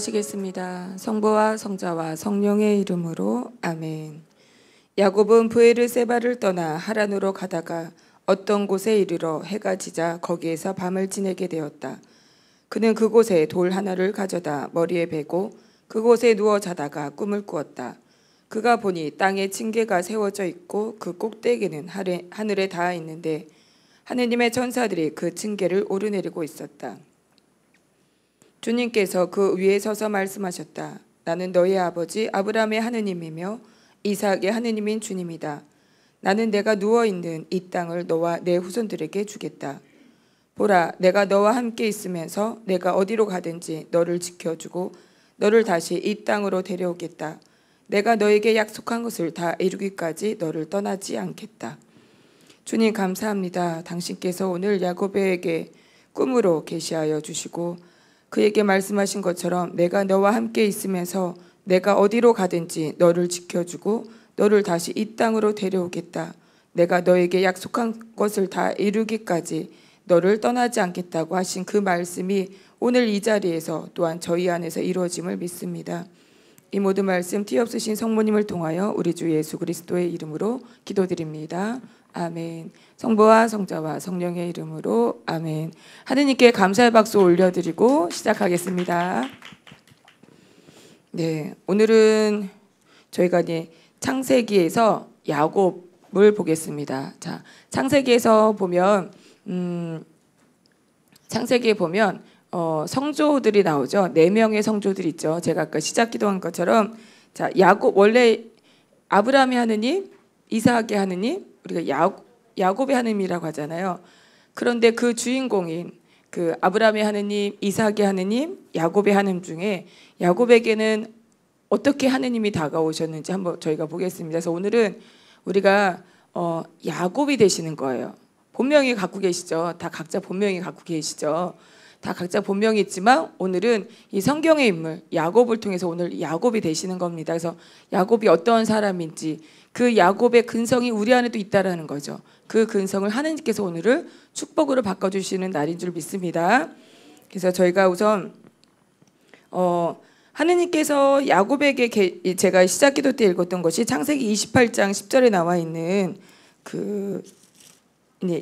기도하시겠습니다. 성부와 성자와 성령의 이름으로 아멘. 야곱은 부에르세바를 떠나 하란으로 가다가 어떤 곳에 이르러 해가 지자 거기에서 밤을 지내게 되었다. 그는 그곳에 돌 하나를 가져다 머리에 베고 그곳에 누워 자다가 꿈을 꾸었다. 그가 보니 땅에 징계가 세워져 있고 그 꼭대기는 하늘에 닿아 있는데 하느님의 천사들이 그 징계를 오르내리고 있었다. 주님께서 그 위에 서서 말씀하셨다. 나는 너의 아버지 아브라함의 하느님이며 이삭의 하느님인 주님이다. 나는 내가 누워 있는 이 땅을 너와 내 후손들에게 주겠다. 보라, 내가 너와 함께 있으면서 내가 어디로 가든지 너를 지켜주고 너를 다시 이 땅으로 데려오겠다. 내가 너에게 약속한 것을 다 이루기까지 너를 떠나지 않겠다. 주님 감사합니다. 당신께서 오늘 야곱에게 꿈으로 계시하여 주시고 그에게 말씀하신 것처럼 내가 너와 함께 있으면서 내가 어디로 가든지 너를 지켜주고 너를 다시 이 땅으로 데려오겠다. 내가 너에게 약속한 것을 다 이루기까지 너를 떠나지 않겠다고 하신 그 말씀이 오늘 이 자리에서 또한 저희 안에서 이루어짐을 믿습니다. 이 모든 말씀 티 없으신 성모님을 통하여 우리 주 예수 그리스도의 이름으로 기도드립니다. 아멘. 성부와 성자와 성령의 이름으로 아멘. 하느님께 감사의 박수 올려드리고 시작하겠습니다. 네, 오늘은 저희가 이제 창세기에서 야곱을 보겠습니다. 자, 창세기에서 보면 음, 창세기에 보면 어, 성조들이 나오죠. 네 명의 성조들 있죠. 제가 아까 시작 기도한 것처럼 자 야곱 원래 아브라함의 하느님, 이삭의 하느님, 우리가 야, 야곱의 하느님이라고 하잖아요. 그런데 그 주인공인 그 아브라함의 하느님, 이삭의 하느님, 야곱의 하느님 중에 야곱에게는 어떻게 하느님이 다가오셨는지 한번 저희가 보겠습니다. 그래서 오늘은 우리가 어, 야곱이 되시는 거예요. 본명이 갖고 계시죠. 다 각자 본명이 갖고 계시죠. 다 각자 본명이 있지만 오늘은 이 성경의 인물 야곱을 통해서 오늘 야곱이 되시는 겁니다. 그래서 야곱이 어떤 사람인지 그 야곱의 근성이 우리 안에도 있다라는 거죠. 그 근성을 하느님께서 오늘을 축복으로 바꿔 주시는 날인 줄 믿습니다. 그래서 저희가 우선 어, 하느님께서 야곱에게 제가 시작기도 때 읽었던 것이 창세기 28장 10절에 나와 있는 그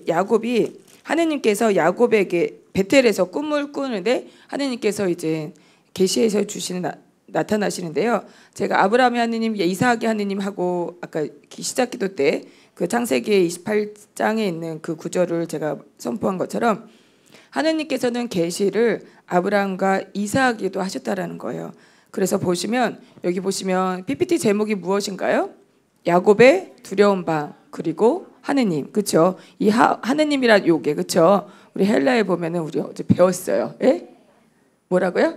야곱이 하느님께서 야곱에게 베텔에서 꿈을 꾸는데 하느님께서 이제 계시해서 주시는 나, 나타나시는데요. 제가 아브라함의 하느님, 이삭의 하느님 하고 아까 시작기도 때 그 창세기 28장에 있는 그 구절을 제가 선포한 것처럼 하느님께서는 계시를 아브라함과 이삭에도 하셨다라는 거예요. 그래서 보시면 여기 보시면 PPT 제목이 무엇인가요? 야곱의 두려운 밤 그리고 하느님 그렇죠? 이 하, 하느님이란 요게 그렇죠? 우리 헬라에 보면은 우리 어제 배웠어요. 예? 뭐라고요?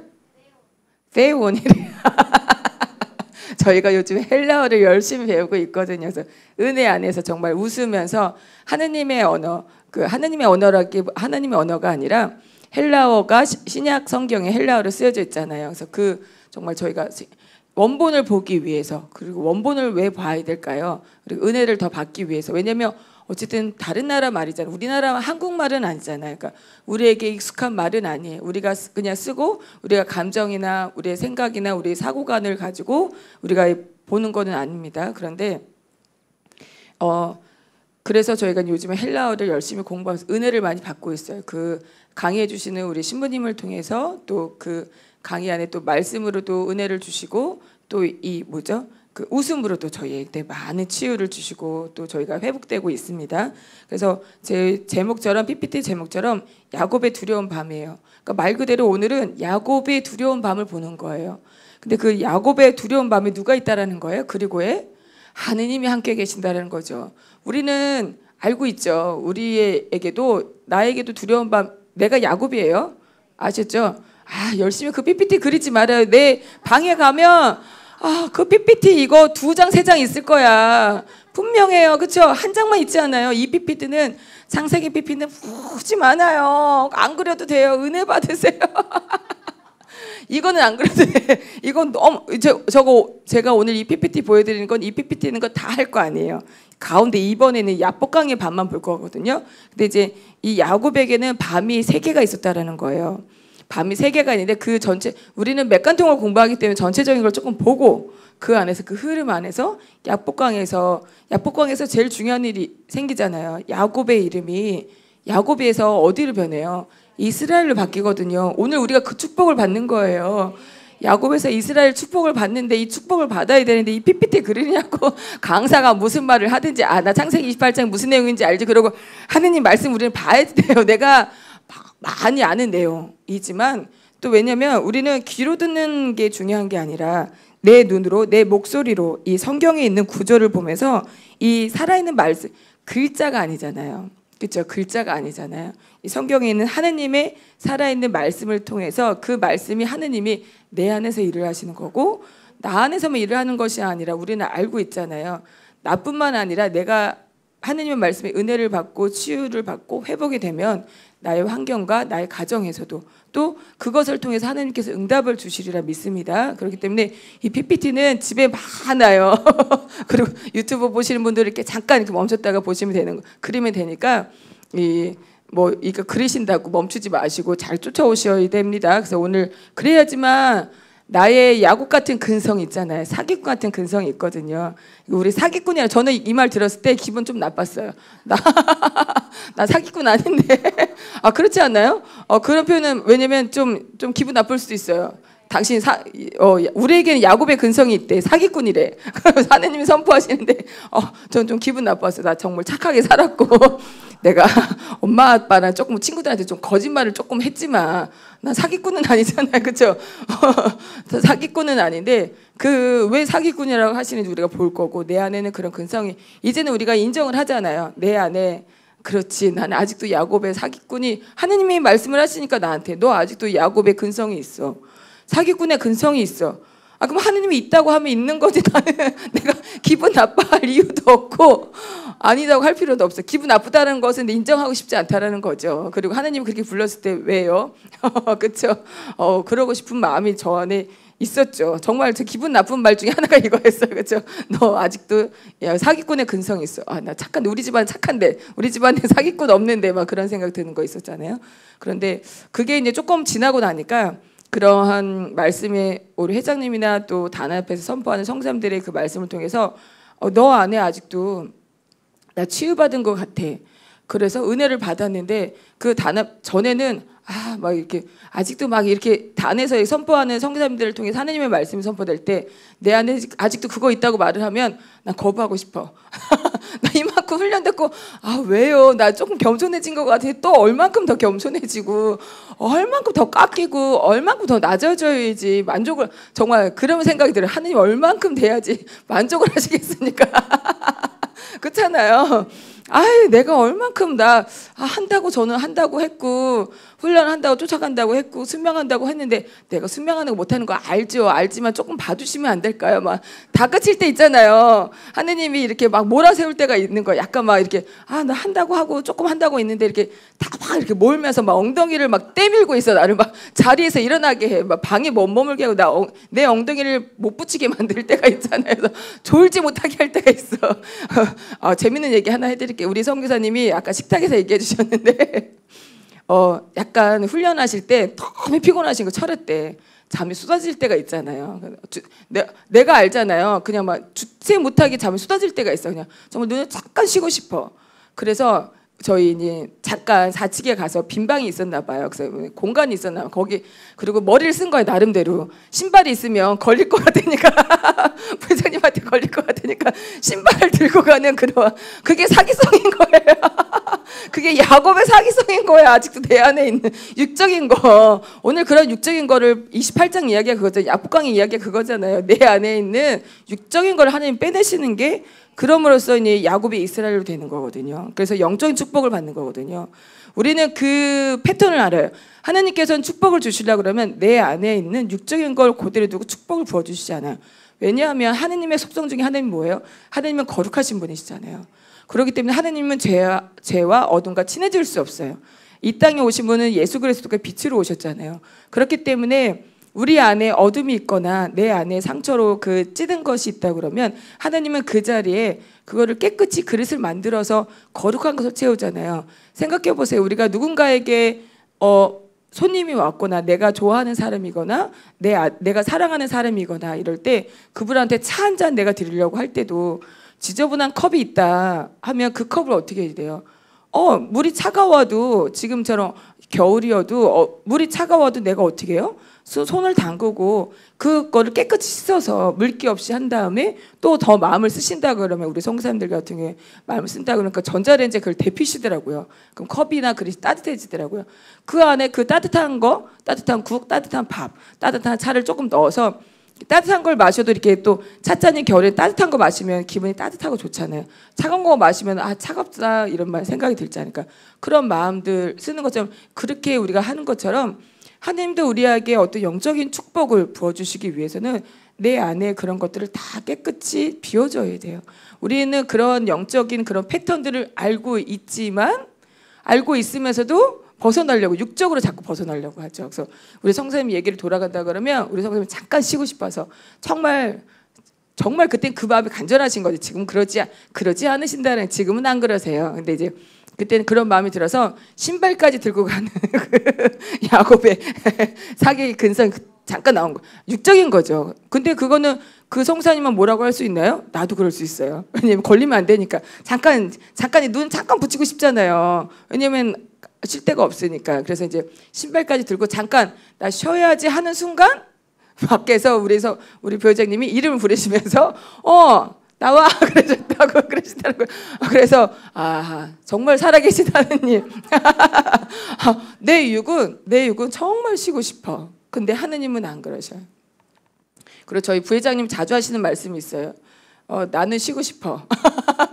페이온이래. 저희가 요즘 헬라어를 열심히 배우고 있거든요. 그래서 은혜 안에서 정말 웃으면서 하느님의 언어, 그 하느님의 언어라기 하나님의 언어가 아니라 헬라어가 신약 성경에 헬라어로 쓰여져 있잖아요. 그래서 그 정말 저희가 원본을 보기 위해서 그리고 원본을 왜 봐야 될까요? 그리고 은혜를 더 받기 위해서 왜냐하면 어쨌든 다른 나라 말이잖아요. 우리나라 한국말은 아니잖아요. 그러니까 우리에게 익숙한 말은 아니에요. 우리가 그냥 쓰고 우리가 감정이나 우리의 생각이나 우리의 사고관을 가지고 우리가 보는 거는 아닙니다. 그런데 어 그래서 저희가 요즘에 헬라어를 열심히 공부하면서 은혜를 많이 받고 있어요. 그 강의해 주시는 우리 신부님을 통해서 또그 강의 안에 또 말씀으로도 은혜를 주시고 또 이 뭐죠? 그 웃음으로도 저희에게 많은 치유를 주시고 또 저희가 회복되고 있습니다. 그래서 제 제목처럼 PPT 제목처럼 야곱의 두려운 밤이에요. 그러니까 말 그대로 오늘은 야곱의 두려운 밤을 보는 거예요. 근데 그 야곱의 두려운 밤에 누가 있다라는 거예요? 그리고에 하느님이 함께 계신다는 거죠. 우리는 알고 있죠. 우리에게도 나에게도 두려운 밤 내가 야곱이에요. 아셨죠? 아, 열심히 그 PPT 그리지 말아요. 내 방에 가면 아, 그 PPT 이거 두 장, 세 장 있을 거야. 분명해요. 그쵸? 한 장만 있지 않아요? 이 PPT는, 창세기 PPT는 굳이 많아요. 안 그려도 돼요. 은혜 받으세요. 이거는 안 그래도 돼. 이건 너무, 저, 저거, 제가 오늘 이 PPT 보여드리는 건 이 PPT는 거 다 할 거 아니에요. 가운데 이번에는 야복강의 밤만 볼 거거든요. 근데 이제 이 야곱에게는 밤이 세 개가 있었다라는 거예요. 밤이 세 개가 있는데 그 전체 우리는 맥간통을 공부하기 때문에 전체적인 걸 조금 보고 그 안에서 그 흐름 안에서 약복강에서 약복강에서 제일 중요한 일이 생기잖아요. 야곱의 이름이 야곱에서 어디를 변해요? 이스라엘로 바뀌거든요. 오늘 우리가 그 축복을 받는 거예요. 야곱에서 이스라엘 축복을 받는데 이 축복을 받아야 되는데 이 PPT 그리냐고 강사가 무슨 말을 하든지 아 나 창세기 28장 무슨 내용인지 알지 그러고 하느님 말씀 우리는 봐야 돼요. 내가 많이 아는 내용이지만 또 왜냐면 우리는 귀로 듣는 게 중요한 게 아니라 내 눈으로 내 목소리로 이 성경에 있는 구절을 보면서 이 살아있는 말씀 글자가 아니잖아요. 그렇죠? 글자가 아니잖아요. 이 성경에 있는 하느님의 살아있는 말씀을 통해서 그 말씀이 하느님이 내 안에서 일을 하시는 거고 나 안에서만 일을 하는 것이 아니라 우리는 알고 있잖아요. 나뿐만 아니라 내가 하느님의 말씀에 은혜를 받고 치유를 받고 회복이 되면 나의 환경과 나의 가정에서도 또 그것을 통해서 하나님께서 응답을 주시리라 믿습니다. 그렇기 때문에 이 PPT는 집에 많아요. 그리고 유튜브 보시는 분들 이렇게 잠깐 이렇게 멈췄다가 보시면 되는 거, 그리면 되니까 이 뭐 이거 그리신다고 멈추지 마시고 잘 쫓아오셔야 됩니다. 그래서 오늘 그래야지만 나의 야구 같은 근성 있잖아요. 사기꾼 같은 근성이 있거든요. 우리 사기꾼이라 저는 이 말 들었을 때 기분 좀 나빴어요. 나, 나 사기꾼 아닌데. 아, 그렇지 않나요? 어, 그런 표현은 왜냐면 좀, 좀 기분 나쁠 수도 있어요. 당신 사, 어, 우리에게는 야곱의 근성이 있대. 사기꾼이래. 하느님이 선포하시는데, 어, 전 좀 기분 나빴어요. 나 정말 착하게 살았고. 내가 엄마 아빠랑 조금 친구들한테 좀 거짓말을 조금 했지만 난 사기꾼은 아니잖아요, 그렇죠? 사기꾼은 아닌데 그 왜 사기꾼이라고 하시는지 우리가 볼 거고 내 안에는 그런 근성이 이제는 우리가 인정을 하잖아요. 내 안에 그렇지, 나는 아직도 야곱의 사기꾼이 하느님이 말씀을 하시니까 나한테 너 아직도 야곱의 근성이 있어, 사기꾼의 근성이 있어. 아 그럼 하느님이 있다고 하면 있는 거지 나는 내가 기분 나빠할 이유도 없고 아니라고 할 필요도 없어. 기분 나쁘다는 것은 인정하고 싶지 않다라는 거죠. 그리고 하느님 그렇게 불렀을 때 왜요? 그렇죠? 어 그러고 싶은 마음이 저 안에 있었죠. 정말 저 기분 나쁜 말 중에 하나가 이거였어요. 그렇죠? 너 아직도 야, 사기꾼의 근성이 있어. 아, 나 착한데 우리 집안 착한데 우리 집안에 사기꾼 없는데 막 그런 생각 드는 거 있었잖아요. 그런데 그게 이제 조금 지나고 나니까 그러한 말씀에 우리 회장님이나 또 단합에서 선포하는 성삼들의 그 말씀을 통해서 어, 너 안에 아직도 나 치유받은 것 같아. 그래서 은혜를 받았는데 그 단합 전에는 아 막 이렇게 아직도 막 이렇게 단에서 선포하는 성사님들을 통해 하나님의 말씀이 선포될 때 내 안에 아직도 그거 있다고 말을 하면 난 거부하고 싶어. 훈련됐고 아 왜요? 나 조금 겸손해진 것 같아. 또 얼만큼 더 겸손해지고 얼만큼 더 깎이고 얼만큼 더 낮아져야지 만족을 정말 그런 생각이 들어요. 하나님 얼만큼 돼야지 만족을 하시겠습니까? 그렇잖아요. 아유, 내가 얼만큼 나 아, 한다고 저는 한다고 했고 훈련한다고 쫓아간다고 했고 순명한다고 했는데 내가 순명하는 거 못하는 거 알죠. 알지만 조금 봐주시면 안 될까요? 막 다그칠 때 있잖아요. 하느님이 이렇게 막 몰아세울 때가 있는 거. 약간 막 이렇게 아 나 한다고 하고 조금 한다고 있는데 이렇게 다 막 이렇게 몰면서 막 엉덩이를 막 떼밀고 있어. 나를 막 자리에서 일어나게 해. 막 방에 못 머물게 하고 나 내 엉덩이를 못 붙이게 만들 때가 있잖아요. 그래서 졸지 못하게 할 때가 있어. 아, 재밌는 얘기 하나 해드릴게요. 우리 성교사님이 아까 식탁에서 얘기해 주셨는데 어 약간 훈련하실 때 너무 피곤하신 거 철회 때 잠이 쏟아질 때가 있잖아요. 내, 내가 알잖아요. 그냥 막 주체 못하게 잠이 쏟아질 때가 있어. 그냥 정말 눈을 잠깐 쉬고 싶어. 그래서 저희 이제 잠깐 사측에 가서 빈 방이 있었나 봐요. 그래서 공간이 있었나 봐요. 거기 그리고 머리를 쓴 거예요 나름대로 신발이 있으면 걸릴 것 같으니까 부장님한테 걸릴 것 같으니까 신발을 들고 가는 그런 그게 사기성인 거예요. 그게 야곱의 사기성인 거예요. 아직도 내 안에 있는 육적인 거. 오늘 그런 육적인 거를 28장 이야기가 그거죠. 야복강의 이야기가 그거잖아요. 내 안에 있는 육적인 걸 하나님 빼내시는 게 그럼으로써 이제 야곱이 이스라엘로 되는 거거든요. 그래서 영적인 축복을 받는 거거든요. 우리는 그 패턴을 알아요. 하나님께서는 축복을 주시려고 그러면 내 안에 있는 육적인 걸 그대로 두고 축복을 부어 주시지 않아요. 왜냐하면 하느님의 속성 중에 하나님 뭐예요? 하나님은 거룩하신 분이시잖아요. 그렇기 때문에 하나님은 죄와, 죄와 어둠과 친해질 수 없어요. 이 땅에 오신 분은 예수 그리스도가 빛으로 오셨잖아요. 그렇기 때문에 우리 안에 어둠이 있거나 내 안에 상처로 그 찌든 것이 있다 그러면 하나님은 그 자리에 그거를 깨끗이 그릇을 만들어서 거룩한 것을 채우잖아요. 생각해 보세요. 우리가 누군가에게 어 손님이 왔거나 내가 좋아하는 사람이거나 내 아, 내가 사랑하는 사람이거나 이럴 때 그분한테 차 한 잔 내가 드리려고 할 때도 지저분한 컵이 있다 하면 그 컵을 어떻게 해야 돼요? 어 물이 차가워도 지금처럼 겨울이어도 어, 물이 차가워도 내가 어떻게 해요? 소- 손을 담그고 그거를 깨끗이 씻어서 물기 없이 한 다음에 또 더 마음을 쓰신다 그러면 우리 성사님들 같은 경우에 마음을 쓴다 그러니까 전자레인지에 그걸 데피시더라고요. 그럼 컵이나 그릇이 따뜻해지더라고요. 그 안에 그 따뜻한 거, 따뜻한 국, 따뜻한 밥, 따뜻한 차를 조금 넣어서 따뜻한 걸 마셔도 이렇게 또 찻잔이 겨울에 따뜻한 거 마시면 기분이 따뜻하고 좋잖아요. 차가운 거 마시면 아 차갑다 이런 말 생각이 들지 않을까. 그런 마음들 쓰는 것처럼 그렇게 우리가 하는 것처럼 하나님도 우리에게 어떤 영적인 축복을 부어주시기 위해서는 내 안에 그런 것들을 다 깨끗이 비워줘야 돼요. 우리는 그런 영적인 그런 패턴들을 알고 있지만 알고 있으면서도 벗어나려고 육적으로 자꾸 벗어나려고 하죠. 그래서 우리 성사님 얘기를 돌아간다 그러면 우리 성사님 잠깐 쉬고 싶어서 정말 정말 그땐 그 마음이 간절하신 거지. 지금 그러지 그러지 않으신다는 지금은 안 그러세요. 근데 이제 그때는 그런 마음이 들어서 신발까지 들고 가는 그 야곱의 사기 근성 그 잠깐 나온 거 육적인 거죠. 근데 그거는 그 성사님만 뭐라고 할 수 있나요? 나도 그럴 수 있어요. 왜냐면 걸리면 안 되니까 잠깐 잠깐 눈 잠깐 붙이고 싶잖아요. 왜냐면 쉴 데가 없으니까. 그래서 이제 신발까지 들고 잠깐 나 쉬어야지 하는 순간 밖에서 우리서 우리 교장님이 이름을 부르시면서 어 나와 그러셨다고 그러시더라고요. 그래서 아 정말 살아계신 하느님 내 육은 내 육은 정말 쉬고 싶어. 근데 하느님은 안 그러셔요. 그리고 저희 부회장님 자주 하시는 말씀이 있어요. 어, 나는 쉬고 싶어.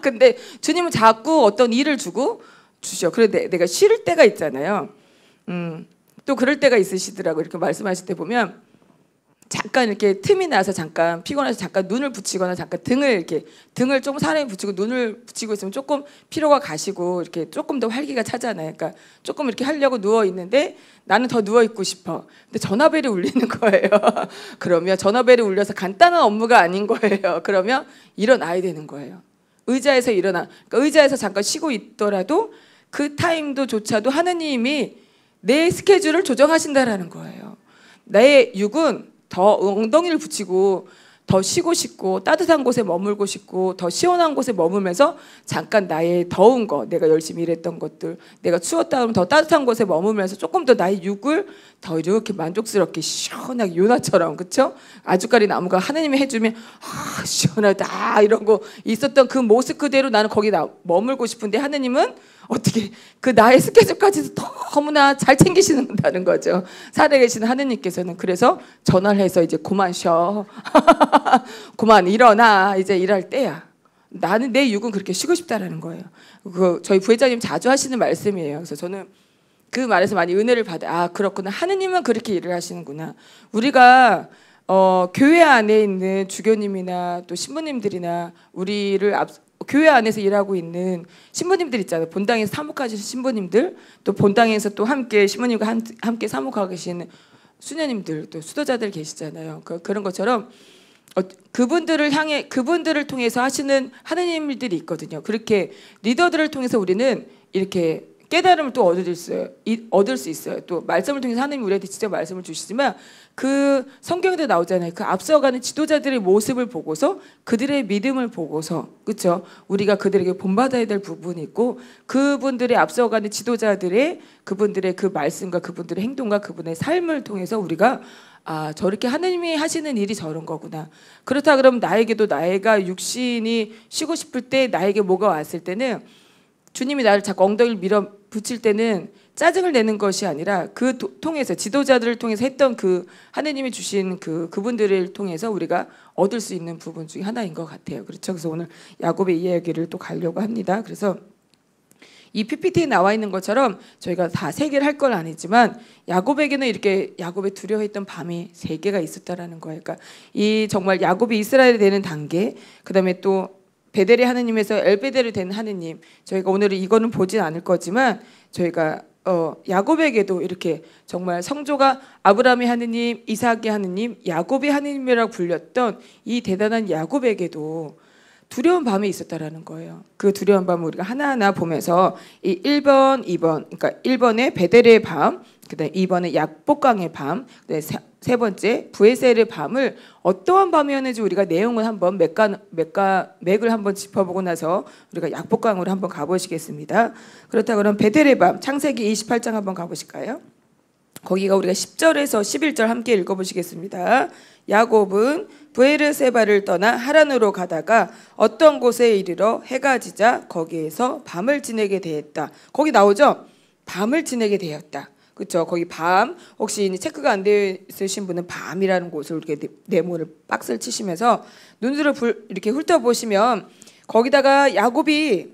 근데 주님은 자꾸 어떤 일을 주고 주셔. 그래 내, 내가 쉴 때가 있잖아요. 음, 또 그럴 때가 있으시더라고. 이렇게 말씀하실 때 보면 잠깐 이렇게 틈이 나서 잠깐 피곤해서 잠깐 눈을 붙이거나 잠깐 등을 이렇게 등을 조금 사람이 붙이고 눈을 붙이고 있으면 조금 피로가 가시고 이렇게 조금 더 활기가 차잖아요. 그러니까 조금 이렇게 하려고 누워 있는데 나는 더 누워 있고 싶어. 근데 전화벨이 울리는 거예요. 그러면 전화벨이 울려서 간단한 업무가 아닌 거예요. 그러면 일어나야 되는 거예요. 의자에서 일어나. 그러니까 의자에서 잠깐 쉬고 있더라도 그 타임도 조차도 하느님이 내 스케줄을 조정하신다라는 거예요. 내 육은 더 엉덩이를 붙이고 더 쉬고 싶고 따뜻한 곳에 머물고 싶고 더 시원한 곳에 머물면서 잠깐 나의 더운 거 내가 열심히 일했던 것들 내가 추웠다 그러면 더 따뜻한 곳에 머물면서 조금 더 나의 육을 더 이렇게 만족스럽게 시원하게 요나처럼 그쵸? 아주까리 나무가 하느님이 해주면 아 시원하다 이런 거 있었던 그 모습 그대로 나는 거기 나 머물고 싶은데 하느님은 어떻게 그 나의 스케줄까지도 너무나 잘 챙기시는다는 거죠. 살아계신 하느님께서는 그래서 전화를 해서 이제 그만 쉬어, 그만 일어나 이제 일할 때야. 나는 내 육은 그렇게 쉬고 싶다라는 거예요. 그 저희 부회장님 자주 하시는 말씀이에요. 그래서 저는 그 말에서 많이 은혜를 받아. 아 그렇구나. 하느님은 그렇게 일을 하시는구나. 우리가 어, 교회 안에 있는 주교님이나 또 신부님들이나 우리를 앞, 교회 안에서 일하고 있는 신부님들 있잖아요. 본당에서 사목하시는 신부님들, 또 본당에서 또 함께 신부님과 한, 함께 사목하고 계시는 수녀님들, 또 수도자들 계시잖아요. 그, 그런 것처럼 어, 그분들을 향해 그분들을 통해서 하시는 하느님들이 있거든요. 그렇게 리더들을 통해서 우리는 이렇게 깨달음을 또 얻을 수 있어요. 이, 얻을 수 있어요. 또 말씀을 통해서 하나님 우리한테 직접 말씀을 주시지만 그 성경에도 나오잖아요. 그 앞서가는 지도자들의 모습을 보고서 그들의 믿음을 보고서 그렇죠. 우리가 그들에게 본받아야 될 부분이 있고 그분들의 앞서가는 지도자들의 그분들의 그 말씀과 그분들의 행동과 그분의 삶을 통해서 우리가 아 저렇게 하느님이 하시는 일이 저런 거구나. 그렇다 그러면 나에게도 나이가 육신이 쉬고 싶을 때 나에게 뭐가 왔을 때는 주님이 나를 자꾸 엉덩이를 밀어 붙일 때는 짜증을 내는 것이 아니라 그 도, 통해서 지도자들을 통해서 했던 그 하느님이 주신 그 그분들을 통해서 우리가 얻을 수 있는 부분 중에 하나인 것 같아요. 그렇죠. 그래서 오늘 야곱의 이야기를 또 가려고 합니다. 그래서 이 PPT에 나와 있는 것처럼 저희가 다 세 개를 할 건 아니지만 야곱에게는 이렇게 야곱이 두려워했던 밤이 세 개가 있었다라는 거예요. 그러니까 이 정말 야곱이 이스라엘이 되는 단계, 그다음에 또 베델의 하느님에서 엘베델이 된 하느님. 저희가 오늘은 이거는 보진 않을 거지만 저희가 어, 야곱에게도 이렇게 정말 성조가 아브라함의 하느님, 이삭의 하느님, 야곱의 하느님이라고 불렸던 이 대단한 야곱에게도 두려운 밤이 있었다라는 거예요. 그 두려운 밤을 우리가 하나하나 보면서 이 1번, 2번, 그러니까 1번에 베델의 밤, 그다음에 2번에 약복강의 밤, 그다음에 세, 세 번째 부에셀의 밤을 어떠한 밤이었는지 우리가 내용을 한번 맥가 맥가 맥을 한번 짚어보고 나서 우리가 약복강으로 한번 가보시겠습니다. 그렇다 그러면 베델의 밤 창세기 28장 한번 가보실까요? 거기가 우리가 10절에서 11절 함께 읽어보시겠습니다. 야곱은 부에르세바를 떠나 하란으로 가다가 어떤 곳에 이르러 해가 지자 거기에서 밤을 지내게 되었다. 거기 나오죠? 밤을 지내게 되었다. 그렇죠. 거기 밤 혹시 체크가 안 되어 있으신 분은 밤이라는 곳을 이렇게 네모를 박스를 치시면서 눈으로 불, 이렇게 훑어보시면 거기다가 야곱이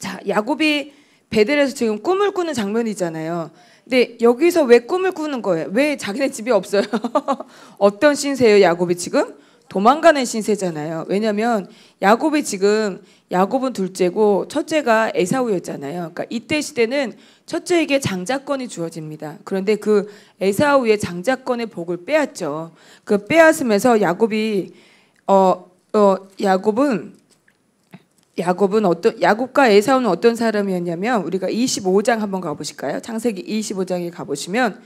자 야곱이 베델에서 지금 꿈을 꾸는 장면이잖아요. 근데 여기서 왜 꿈을 꾸는 거예요? 왜 자기네 집이 없어요? 어떤 신세예요, 야곱이 지금? 도망가는 신세잖아요. 왜냐하면 야곱이 지금 야곱은 둘째고 첫째가 에사우였잖아요. 그러니까 이때 시대는 첫째에게 장자권이 주어집니다. 그런데 그 에사우의 장자권의 복을 빼앗죠. 그 빼앗으면서 야곱이 어, 어 야곱은 야곱은 어떤 야곱과 에사우는 어떤 사람이었냐면 우리가 25장 한번 가보실까요? 창세기 25장에 가보시면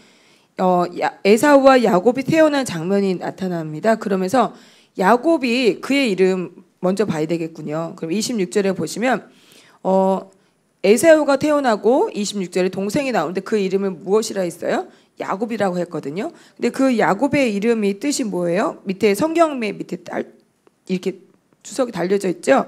어, 야, 에사우와 야곱이 태어난 장면이 나타납니다. 그러면서 야곱이 그의 이름 먼저 봐야 되겠군요. 그럼 26절에 보시면 어, 에사우가 태어나고 26절에 동생이 나오는데 그 이름을 무엇이라 했어요? 야곱이라고 했거든요. 근데 그 야곱의 이름이 뜻이 뭐예요? 밑에 성경매 밑에 딸 이렇게 주석이 달려져 있죠.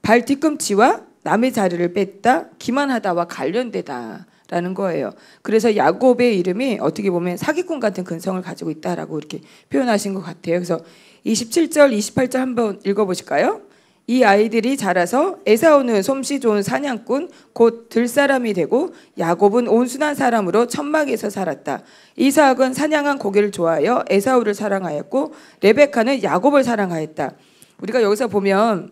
발 뒤꿈치와 남의 자리를 뺐다 기만하다와 관련되다 라는 거예요. 그래서 야곱의 이름이 어떻게 보면 사기꾼 같은 근성을 가지고 있다라고 이렇게 표현하신 것 같아요. 그래서 27절, 28절 한번 읽어보실까요? 이 아이들이 자라서 에사오는 솜씨 좋은 사냥꾼 곧 들사람이 되고 야곱은 온순한 사람으로 천막에서 살았다. 이삭은 사냥한 고기를 좋아하여 에사오를 사랑하였고 레베카는 야곱을 사랑하였다. 우리가 여기서 보면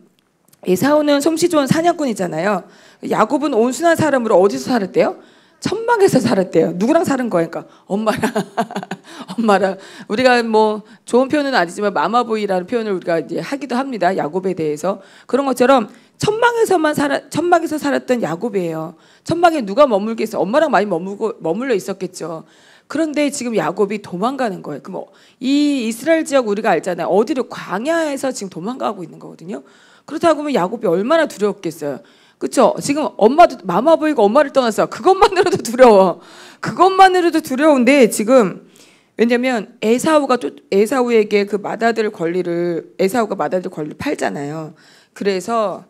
에사오는 솜씨 좋은 사냥꾼이잖아요. 야곱은 온순한 사람으로 어디서 살았대요? 천막에서 살았대요. 누구랑 사는 거예요? 그러니까 엄마랑 엄마랑 우리가 뭐 좋은 표현은 아니지만 마마보이라는 표현을 우리가 이제 하기도 합니다. 야곱에 대해서 그런 것처럼 천막에서만 살아 천막에서 살았던 야곱이에요. 천막에 누가 머물겠어? 엄마랑 많이 머물고 머물러 있었겠죠. 그런데 지금 야곱이 도망가는 거예요. 그럼 이 이스라엘 지역 우리가 알잖아요. 어디로 광야에서 지금 도망가고 있는 거거든요. 그렇다고 하면 야곱이 얼마나 두려웠겠어요. 그렇죠? 지금 엄마도 마마 보이가 엄마를 떠났어. 그것만으로도 두려워. 그것만으로도 두려운데 지금 왜냐면 에사우가 또 에사우에게 그 맏아들 권리를 에사우가 맏아들 권리를 팔잖아요. 그래서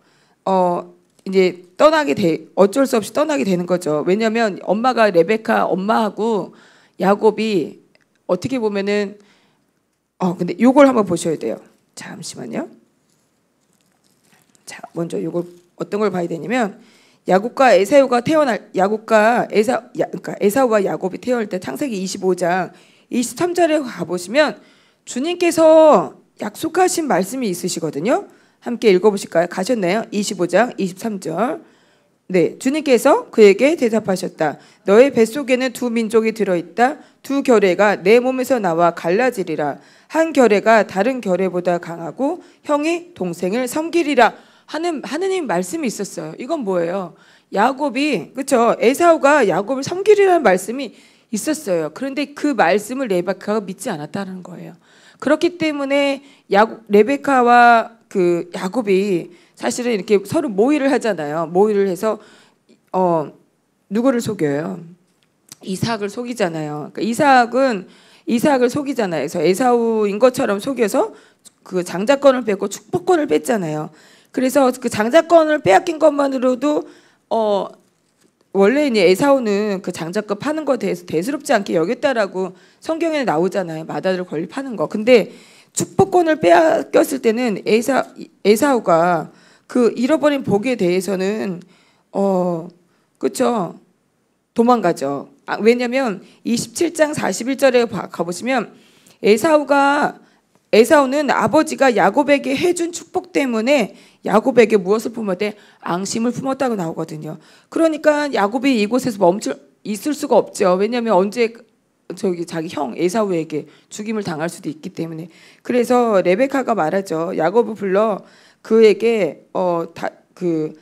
어 이제 떠나게 돼 어쩔 수 없이 떠나게 되는 거죠. 왜냐면 엄마가 레베카 엄마하고 야곱이 어떻게 보면은 어 근데 요걸 한번 보셔야 돼요. 잠시만요. 자, 먼저 이걸 어떤 걸 봐야 되냐면 야곱과 에사우가 태어날 야곱과 에사 야, 그러니까 에사우와 야곱이 태어날 때 창세기 25장 23절에 가 보시면 주님께서 약속하신 말씀이 있으시거든요. 함께 읽어 보실까요? 가셨나요? 25장 23절. 네, 주님께서 그에게 대답하셨다. 너의 뱃속에는 두 민족이 들어 있다. 두 결례가 내 몸에서 나와 갈라지리라. 한 결례가 다른 결례보다 강하고 형이 동생을 섬기리라. 하는 하느님 말씀이 있었어요. 이건 뭐예요? 야곱이 그렇죠? 에사우가 야곱을 섬기리라는 말씀이 있었어요. 그런데 그 말씀을 레베카가 믿지 않았다는 거예요. 그렇기 때문에 야, 레베카와 그 야곱이 사실은 이렇게 서로 모의를 하잖아요. 모의를 해서 어 누구를 속여요? 이삭을 속이잖아요. 그러니까 이삭은 이삭을 속이잖아요. 그래서 에사우인 것처럼 속여서 그 장자권을 뺏고 축복권을 뺐잖아요. 그래서 그 장자권을 빼앗긴 것만으로도 어 원래 이제 에사오는 그 장자권 파는 것에 대해서 대수롭지 않게 여겼다라고 성경에 나오잖아요. 마다들 권리 파는 거. 근데 축복권을 빼앗겼을 때는 에사 에사오가 그 잃어버린 복에 대해서는 어 그렇죠. 도망가죠. 아, 왜냐면 27장 41절에 가 보시면 에사우가 에사우는 아버지가 야곱에게 해준 축복 때문에 야곱에게 무엇을 품었대? 앙심을 품었다고 나오거든요. 그러니까 야곱이 이곳에서 멈출 있을 수가 없죠. 왜냐하면 언제 저기 자기 형 에사우에게 죽임을 당할 수도 있기 때문에 그래서 레베카가 말하죠. 야곱을 불러 그에게 어다그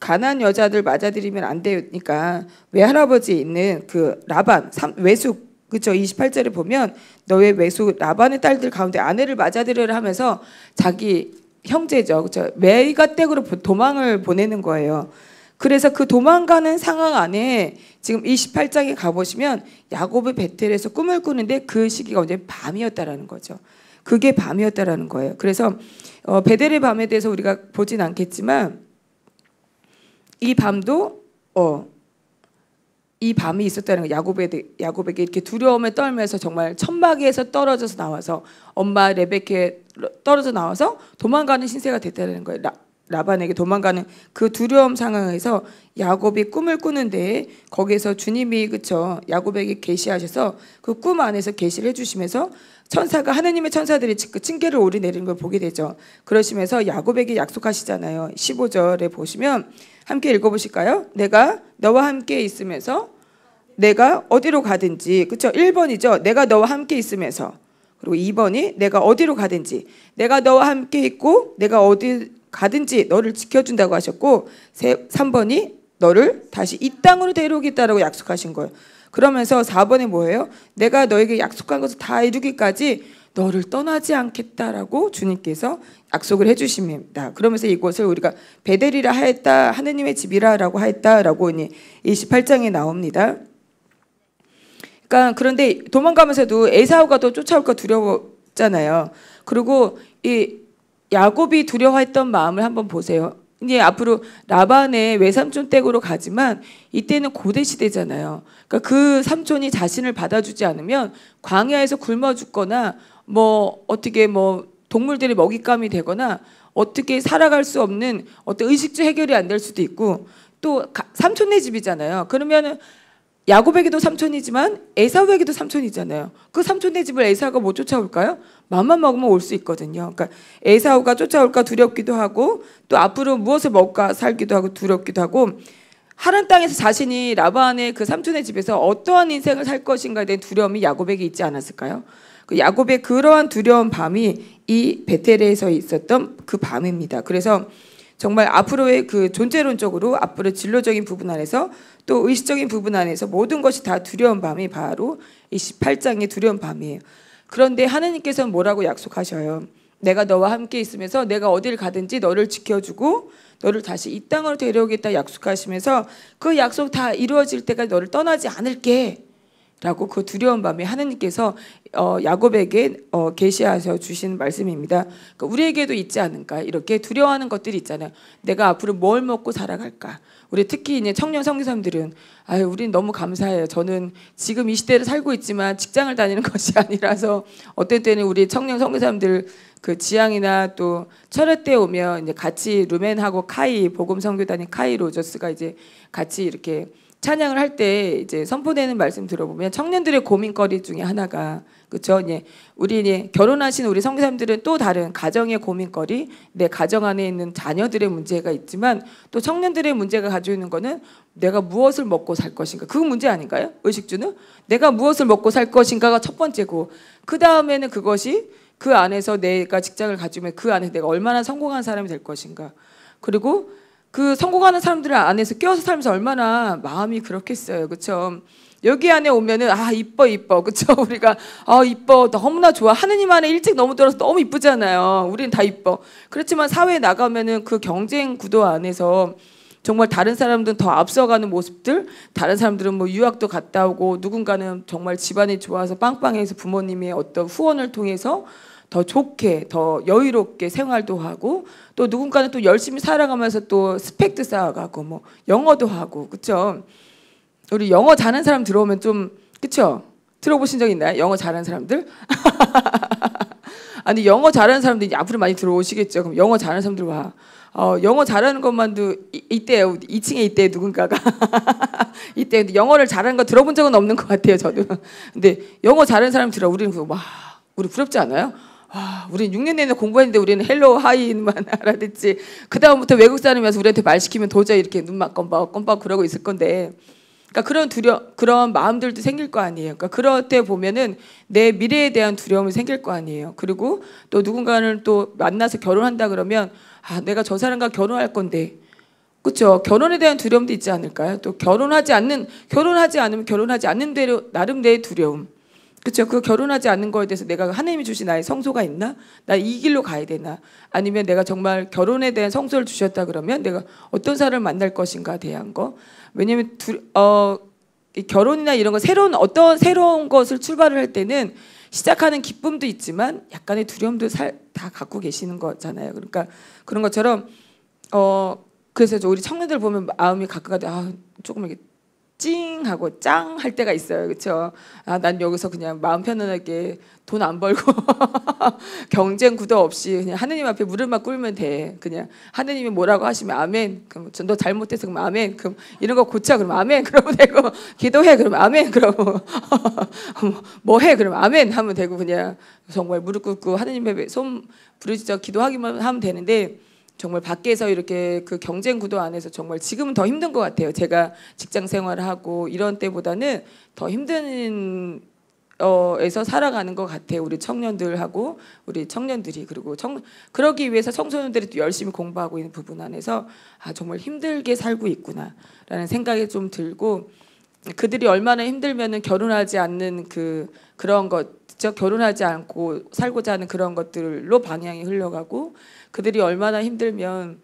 가난 여자들 맞아들이면 안 되니까 외할아버지 있는 그 라반 삼, 외숙 그쵸 28절에 보면 너의 외숙 라반의 딸들 가운데 아내를 맞아들여라 하면서 자기 형제죠 그쵸 매가 댁으로 도망을 보내는 거예요 그래서 그 도망가는 상황 안에 지금 28장에 가보시면 야곱의 베텔에서 꿈을 꾸는데 그 시기가 언제 밤이었다라는 거죠. 그게 밤이었다라는 거예요. 그래서 어, 베델의 밤에 대해서 우리가 보진 않겠지만 이 밤도 어, 이 밤이 있었다는 거 야곱에 야곱에게 이렇게 두려움에 떨면서 정말 천막에서 떨어져서 나와서 엄마 레베케 떨어져 나와서 도망가는 신세가 됐다는 거예요. 라반에게 도망가는 그 두려움 상황에서 야곱이 꿈을 꾸는데 거기서 주님이 그쵸 야곱에게 계시하셔서 그 꿈 안에서 계시를 해주시면서 천사가 하느님의 천사들이 그 징계를 오르내리는 걸 보게 되죠. 그러시면서 야곱에게 약속하시잖아요. 15절에 보시면 함께 읽어보실까요? 내가 너와 함께 있으면서 내가 어디로 가든지 그쵸 1번이죠. 내가 너와 함께 있으면서 그리고 2번이 내가 어디로 가든지 내가 너와 함께 있고 내가 어디 가든지 너를 지켜준다고 하셨고 3번이 너를 다시 이 땅으로 데려오겠다라고 약속하신 거예요. 그러면서 4번에 뭐예요? 내가 너에게 약속한 것을 다 이루기까지 너를 떠나지 않겠다라고 주님께서 약속을 해주십니다. 그러면서 이곳을 우리가 베델이라 하였다, 하느님의 집이라라고 하였다라고 28장에 나옵니다. 그러니까 그런데 도망가면서도 에사우가 또 쫓아올까 두려웠잖아요. 그리고 이 야곱이 두려워했던 마음을 한번 보세요. 이제 앞으로 라반의 외삼촌 댁으로 가지만 이때는 고대 시대잖아요. 그러니까 그 삼촌이 자신을 받아주지 않으면 광야에서 굶어 죽거나 뭐 어떻게 뭐 동물들이 먹잇감이 되거나 어떻게 살아갈 수 없는 어떤 의식주 해결이 안 될 수도 있고 또 삼촌네 집이잖아요. 그러면은 야곱에게도 삼촌이지만 에사우에게도 삼촌이잖아요. 그 삼촌네 집을 에사우가 못 쫓아올까요? 맘만 먹으면 올 수 있거든요. 그러니까 에사우가 쫓아올까 두렵기도 하고 또 앞으로 무엇을 먹을까 살기도 하고 두렵기도 하고 하란 땅에서 자신이 라반의 그 삼촌의 집에서 어떠한 인생을 살 것인가에 대한 두려움이 야곱에게 있지 않았을까요? 그 야곱의 그러한 두려운 밤이 이 베텔에서 있었던 그 밤입니다. 그래서 정말 앞으로의 그 존재론적으로 앞으로의 진로적인 부분 안에서 또 의식적인 부분 안에서 모든 것이 다 두려운 밤이 바로 이 18장의 두려운 밤이에요. 그런데 하느님께서는 뭐라고 약속하셔요? 내가 너와 함께 있으면서 내가 어딜 가든지 너를 지켜주고 너를 다시 이 땅으로 데려오겠다 약속하시면서 그 약속 다 이루어질 때까지 너를 떠나지 않을게. 라고 그 두려운 밤에 하느님께서 어, 야곱에게 어, 계시하셔 주신 말씀입니다. 그러니까 우리에게도 있지 않을까 이렇게 두려워하는 것들이 있잖아요. 내가 앞으로 뭘 먹고 살아갈까. 우리 특히 이제 청년 성교사님들은 아유 우리는 너무 감사해요. 저는 지금 이 시대를 살고 있지만 직장을 다니는 것이 아니라서 어떤 때는 우리 청년 성교사님들 그 지향이나 또 철회 때 오면 이제 같이 루멘하고 카이 복음 성교단인 카이 로저스가 이제 같이 이렇게 찬양을 할 때 이제 선포되는 말씀 들어보면 청년들의 고민거리 중에 하나가 그렇죠. 이제 우리 이제 결혼하신 우리 성교사님들은 또 다른 가정의 고민거리, 내 가정 안에 있는 자녀들의 문제가 있지만 또 청년들의 문제가 가지고 있는 거는 내가 무엇을 먹고 살 것인가 그 문제 아닌가요? 의식주는 내가 무엇을 먹고 살 것인가가 첫 번째고 그 다음에는 그것이 그 안에서 내가 직장을 가지면 그 안에 내가 얼마나 성공한 사람이 될 것인가 그리고 그 성공하는 사람들 안에서 껴서 살면서 얼마나 마음이 그렇겠어요. 그렇죠? 여기 안에 오면은 아 이뻐 이뻐. 그쵸? 우리가 아 이뻐. 너무나 좋아. 하느님 안에 일찍 너무 들어서 너무 이쁘잖아요. 우리는 다 이뻐. 그렇지만 사회에 나가면은 그 경쟁 구도 안에서 정말 다른 사람들은 더 앞서가는 모습들 다른 사람들은 뭐 유학도 갔다 오고 누군가는 정말 집안이 좋아서 빵빵해서 부모님의 어떤 후원을 통해서 더 좋게 더 여유롭게 생활도 하고 또 누군가는 또 열심히 살아가면서 또 스펙도 쌓아가고 뭐 영어도 하고. 그쵸 우리 영어 잘하는 사람 들어오면 좀 그쵸? 들어보신 적 있나요? 영어 잘하는 사람들? 아니 영어 잘하는 사람들이 앞으로 많이 들어오시겠죠. 그럼 영어 잘하는 사람들 와. 어, 영어 잘하는 것만도 이, 때요 2층에 이때 누군가가. 이때 영어를 잘하는 거 들어본 적은 없는 것 같아요 저도. 근데 영어 잘하는 사람 들어 우리는 와 우리 부럽지 않아요? 와, 우리는 6년 내내 공부했는데 우리는 hello hi만 알아듣지. 그 다음부터 외국 사람이면서 우리한테 말 시키면 도저히 이렇게 눈만 껌박 껌박 그러고 있을 건데. 그러니까 그런 두려 그런 마음들도 생길 거 아니에요. 그러니까 그럴 때 보면은 내 미래에 대한 두려움이 생길 거 아니에요. 그리고 또 누군가를 또 만나서 결혼한다 그러면 아 내가 저 사람과 결혼할 건데 그렇죠. 결혼에 대한 두려움도 있지 않을까요? 또 결혼하지 않는 결혼하지 않으면 결혼하지 않는 대로 나름대로의 두려움. 그렇죠. 그 결혼하지 않는 거에 대해서 내가 하나님이 주신 나의 성소가 있나? 나 이 길로 가야 되나? 아니면 내가 정말 결혼에 대한 성소를 주셨다 그러면 내가 어떤 사람을 만날 것인가 대한 거. 왜냐면 두, 어, 결혼이나 이런 거 새로운 어떤 새로운 것을 출발을 할 때는 시작하는 기쁨도 있지만 약간의 두려움도 살, 다 갖고 계시는 거잖아요. 그러니까 그런 것처럼 어 그래서 우리 청년들 보면 마음이 가끔 가다 아, 조금 이렇게 찡하고 짱 할 때가 있어요. 그렇죠? 아, 난 여기서 그냥 마음 편안하게 돈 안 벌고 경쟁 구도 없이 그냥 하느님 앞에 무릎만 꿇으면 돼. 그냥 하느님이 뭐라고 하시면 아멘. 그럼 너 잘못해서 그럼 아멘. 그럼 이런 거 고쳐 그럼 아멘. 그러면 되고 기도해 그러면 아멘. 그러고 뭐 해 그러면 아멘 하면 되고 그냥 정말 무릎 꿇고 하느님 앞에 손 부르짖어 기도하기만 하면 되는데 정말 밖에서 이렇게 그 경쟁 구도 안에서 정말 지금은 더 힘든 것 같아요. 제가 직장 생활을 하고 이런 때보다는 더 힘든 어에서 살아가는 것 같아요. 우리 청년들하고 우리 청년들이 그리고 청 그러기 위해서 청소년들이 또 열심히 공부하고 있는 부분 안에서 아 정말 힘들게 살고 있구나라는 생각이 좀 들고 그들이 얼마나 힘들면은 결혼하지 않는 그 그런 것, 즉 결혼하지 않고 살고자 하는 그런 것들로 방향이 흘러가고 그들이 얼마나 힘들면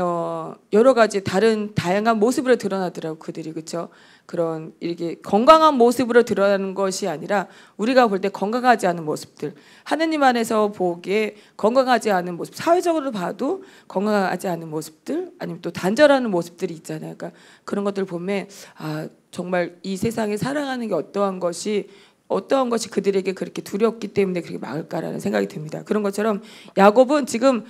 어 여러 가지 다른 다양한 모습으로 드러나더라고 그들이 그렇죠. 그런 이렇게 건강한 모습으로 드러나는 것이 아니라 우리가 볼 때 건강하지 않은 모습들 하느님 안에서 보기에 건강하지 않은 모습 사회적으로 봐도 건강하지 않은 모습들 아니면 또 단절하는 모습들이 있잖아요. 그러니까 그런 것들 보면 아 정말 이 세상에 살아가는 게 어떠한 것이 어떠한 것이 그들에게 그렇게 두렵기 때문에 그렇게 막을까라는 생각이 듭니다. 그런 것처럼 야곱은 지금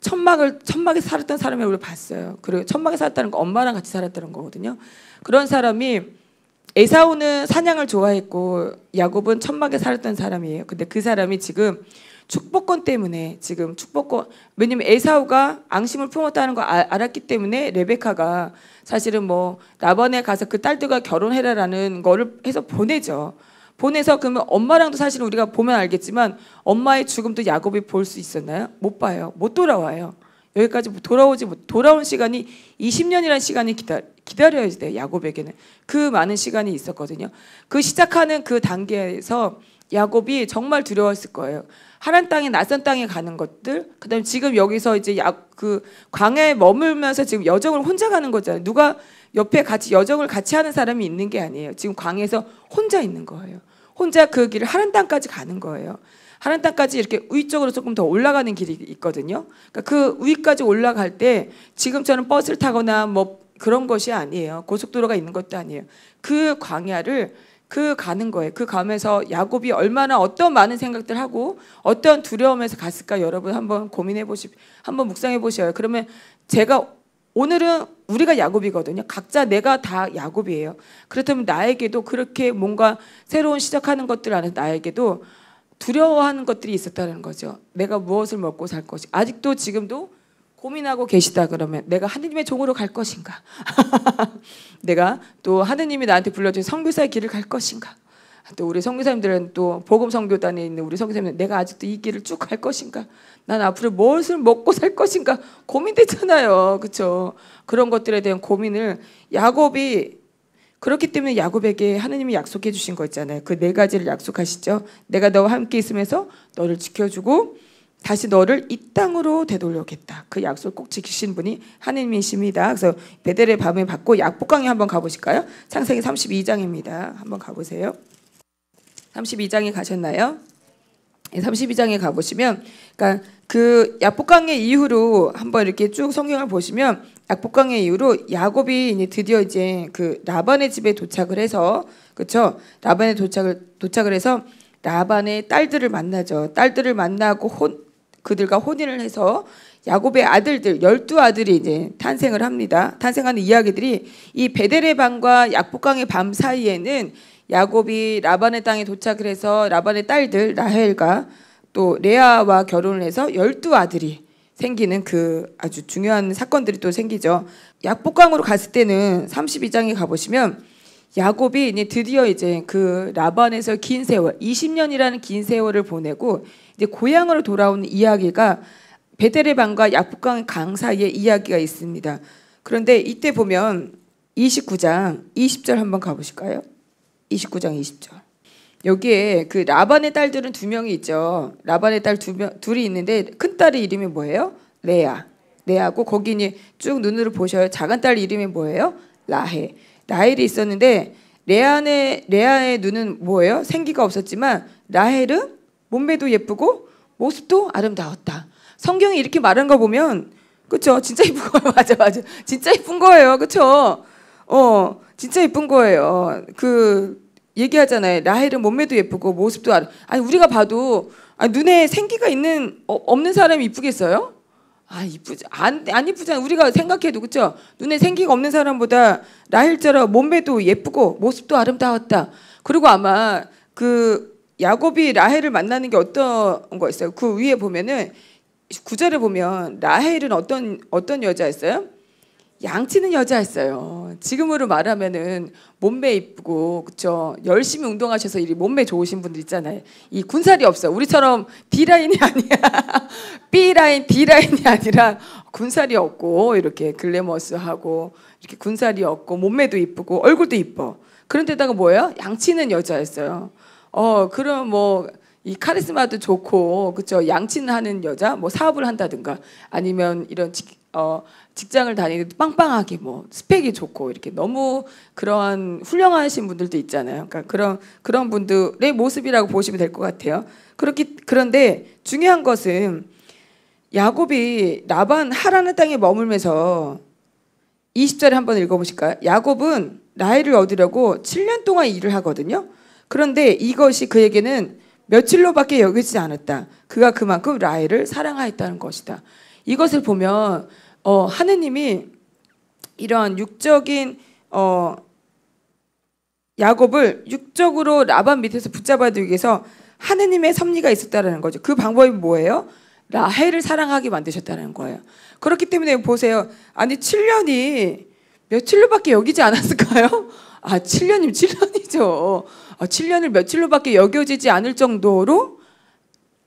천막을 천막에 살았던 사람을 우리 봤어요. 그리고 천막에 살았다는 거 엄마랑 같이 살았다는 거거든요. 그런 사람이 에사우는 사냥을 좋아했고 야곱은 천막에 살았던 사람이에요. 근데 그 사람이 지금 축복권 때문에 지금 축복권 왜냐면 에사우가 앙심을 품었다는 걸 아, 알았기 때문에 레베카가 사실은 뭐 라반에 가서 그 딸들과 결혼해라라는 거를 해서 보내죠. 보내서 그러면 엄마랑도 사실 우리가 보면 알겠지만 엄마의 죽음도 야곱이 볼 수 있었나요? 못 봐요. 못 돌아와요. 여기까지 돌아오지 못 돌아온 시간이 20년이라는 시간이 기다, 기다려야 돼요. 야곱에게는 그 많은 시간이 있었거든요. 그 시작하는 그 단계에서 야곱이 정말 두려웠을 거예요. 하란 땅에 낯선 땅에 가는 것들, 그다음에 지금 여기서 이제 야, 그 광야에 머물면서 지금 여정을 혼자 가는 거잖아요. 누가 옆에 같이 여정을 같이 하는 사람이 있는 게 아니에요. 지금 광에서 혼자 있는 거예요. 혼자 그 길을 하는 땅까지 가는 거예요. 하는 땅까지 이렇게 위쪽으로 조금 더 올라가는 길이 있거든요. 그러니까 그 위까지 올라갈 때 지금처럼 버스를 타거나 뭐 그런 것이 아니에요. 고속도로가 있는 것도 아니에요. 그 광야를 그 가는 거예요. 그 가면서 야곱이 얼마나 어떤 많은 생각들 하고 어떤 두려움에서 갔을까 여러분 한번 고민해 보시, 한번 묵상해 보셔요. 그러면 제가 오늘은 우리가 야곱이거든요. 각자 내가 다 야곱이에요. 그렇다면 나에게도 그렇게 뭔가 새로운 시작하는 것들 안에 나에게도 두려워하는 것들이 있었다는 거죠. 내가 무엇을 먹고 살 것이 아직도 지금도 고민하고 계시다 그러면 내가 하느님의 종으로 갈 것인가? 내가 또 하느님이 나한테 불러준 성교사의 길을 갈 것인가? 또 우리 성교사님들은 또 복음 성교단에 있는 우리 성교사님들 내가 아직도 이 길을 쭉 갈 것인가? 난 앞으로 무엇을 먹고 살 것인가 고민되잖아요. 그렇죠? 그런 것들에 대한 고민을 야곱이 그렇기 때문에 야곱에게 하느님이 약속해 주신 거 있잖아요. 그 네 가지를 약속하시죠. 내가 너와 함께 있으면서 너를 지켜주고 다시 너를 이 땅으로 되돌려오겠다. 그 약속 꼭 지키신 분이 하느님이십니다. 그래서 베델의 밤에 받고 약복강에 한번 가보실까요? 창세기 32장입니다. 한번 가보세요. 32장에 가셨나요? 32장에 가보시면, 그러니까 그 약복강의 이후로 한번 이렇게 쭉 성경을 보시면 약복강의 이후로 야곱이 드디어 이제 그 라반의 집에 도착을 해서 그렇죠? 라반에 도착을 도착을 해서 라반의 딸들을 만나죠. 딸들을 만나고 혼 그들과 혼인을 해서 야곱의 아들들 열두 아들이 이제 탄생을 합니다. 탄생하는 이야기들이 이 베델의 밤과 약복강의 밤 사이에는 야곱이 라반의 땅에 도착을 해서 라반의 딸들 라헬과 또 레아와 결혼을 해서 열두 아들이 생기는 그 아주 중요한 사건들이 또 생기죠. 약복강으로 갔을 때는 32장에 가보시면 야곱이 이제 드디어 이제 그 라반에서 긴 세월, 20년이라는 긴 세월을 보내고 이제 고향으로 돌아오는 이야기가 베데레방과 야복강 강 사이에 이야기가 있습니다. 그런데 이때 보면 29장 20절 한번 가보실까요? 29장 20절. 여기에 그 라반의 딸들은 두 명이 있죠. 라반의 딸 두 명, 둘이 있는데 큰 딸의 이름이 뭐예요? 레아. 레아고 거기 쭉 눈으로 보셔요. 작은 딸 이름이 뭐예요? 라헬. 라헬이 있었는데 레아의 레아의 눈은 뭐예요? 생기가 없었지만 라헬은 몸매도 예쁘고 모습도 아름다웠다. 성경이 이렇게 말한 거 보면 그렇죠? 진짜 이쁜 거예요. 맞아 맞아. 진짜 이쁜 거예요. 그렇죠? 어, 진짜 이쁜 거예요. 그 얘기하잖아요. 라헬은 몸매도 예쁘고 모습도 아름. 아니 우리가 봐도 아니, 눈에 생기가 있는 어, 없는 사람이 이쁘겠어요? 아 이쁘지 안, 안 이쁘잖아 우리가 생각해도 그죠 눈에 생기가 없는 사람보다 라헬처럼 몸매도 예쁘고 모습도 아름다웠다 그리고 아마 그 야곱이 라헬을 만나는 게 어떤 거 있어요 그 위에 보면은 구절에 보면 라헬은 어떤 어떤 여자였어요 양치는 여자였어요. 지금으로 말하면은 몸매 이쁘고 그쵸 열심히 운동하셔서 이 몸매 좋으신 분들 있잖아요. 이 군살이 없어. 우리처럼 D 라인이 아니야. B 라인, D 라인이 아니라 군살이 없고 이렇게 글래머스하고 이렇게 군살이 없고 몸매도 이쁘고 얼굴도 이뻐. 그런데다가 뭐예요? 양치는 여자였어요. 어 그럼 뭐. 이 카리스마도 좋고 그쵸 양치는 하는 여자 뭐 사업을 한다든가 아니면 이런 어 직장을 다니는데 빵빵하게 뭐 스펙이 좋고 이렇게 너무 그러한 훌륭하신 분들도 있잖아요. 그러니까 그런 그런 분들의 모습이라고 보시면 될 것 같아요. 그렇기 그런데 중요한 것은 야곱이 라반 하라는 땅에 머물면서 20절에 한번 읽어보실까요? 야곱은 라헬을 얻으려고 7년 동안 일을 하거든요. 그런데 이것이 그에게는 며칠로밖에 여기지 않았다. 그가 그만큼 라헬을 사랑하였다는 것이다. 이것을 보면 어, 하느님이 이러한 육적인 어, 야곱을 육적으로 라반 밑에서 붙잡아 두기 위해서 하느님의 섭리가 있었다라는 거죠. 그 방법이 뭐예요? 라헬을 사랑하게 만드셨다는 거예요. 그렇기 때문에 보세요. 아니 7년이 며칠로밖에 여기지 않았을까요? 아 7년이면 7년이죠. 아, 7년을 며칠로밖에 여겨지지 않을 정도로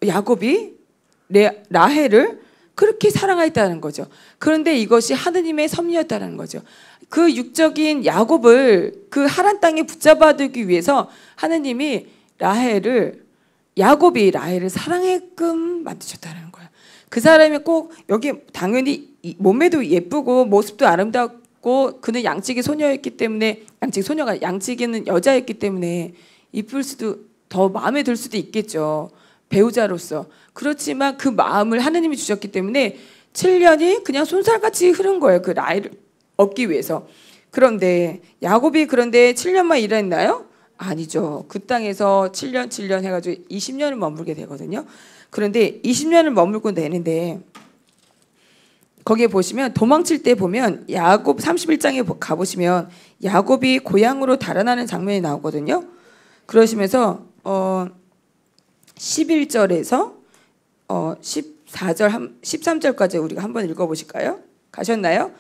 야곱이 라헬을 그렇게 사랑하였다는 거죠. 그런데 이것이 하느님의 섭리였다는 거죠. 그 육적인 야곱을 그 하란 땅에 붙잡아두기 위해서 하느님이 라헬을 야곱이 라헬을 사랑했끔 만드셨다는 거예요. 그 사람이 꼭 여기 당연히 몸매도 예쁘고 모습도 아름답고 그는 양치기 소녀였기 때문에 양치기 소녀가 양치기는 여자였기 때문에 이쁠 수도 더 마음에 들 수도 있겠죠. 배우자로서 그렇지만 그 마음을 하느님이 주셨기 때문에 7년이 그냥 손살같이 흐른 거예요. 그 나이를 얻기 위해서. 그런데 야곱이 그런데 7년만 일했나요? 아니죠. 그 땅에서 7년 7년 해 가지고 20년을 머물게 되거든요. 그런데 20년을 머물고 내는데 거기에 보시면 도망칠 때 보면 야곱 31장에 가 보시면 야곱이 고향으로 달아나는 장면이 나오거든요. 그러시면서 어 11절에서 어 14절 13절까지 우리가 한번 읽어 보실까요? 가셨나요?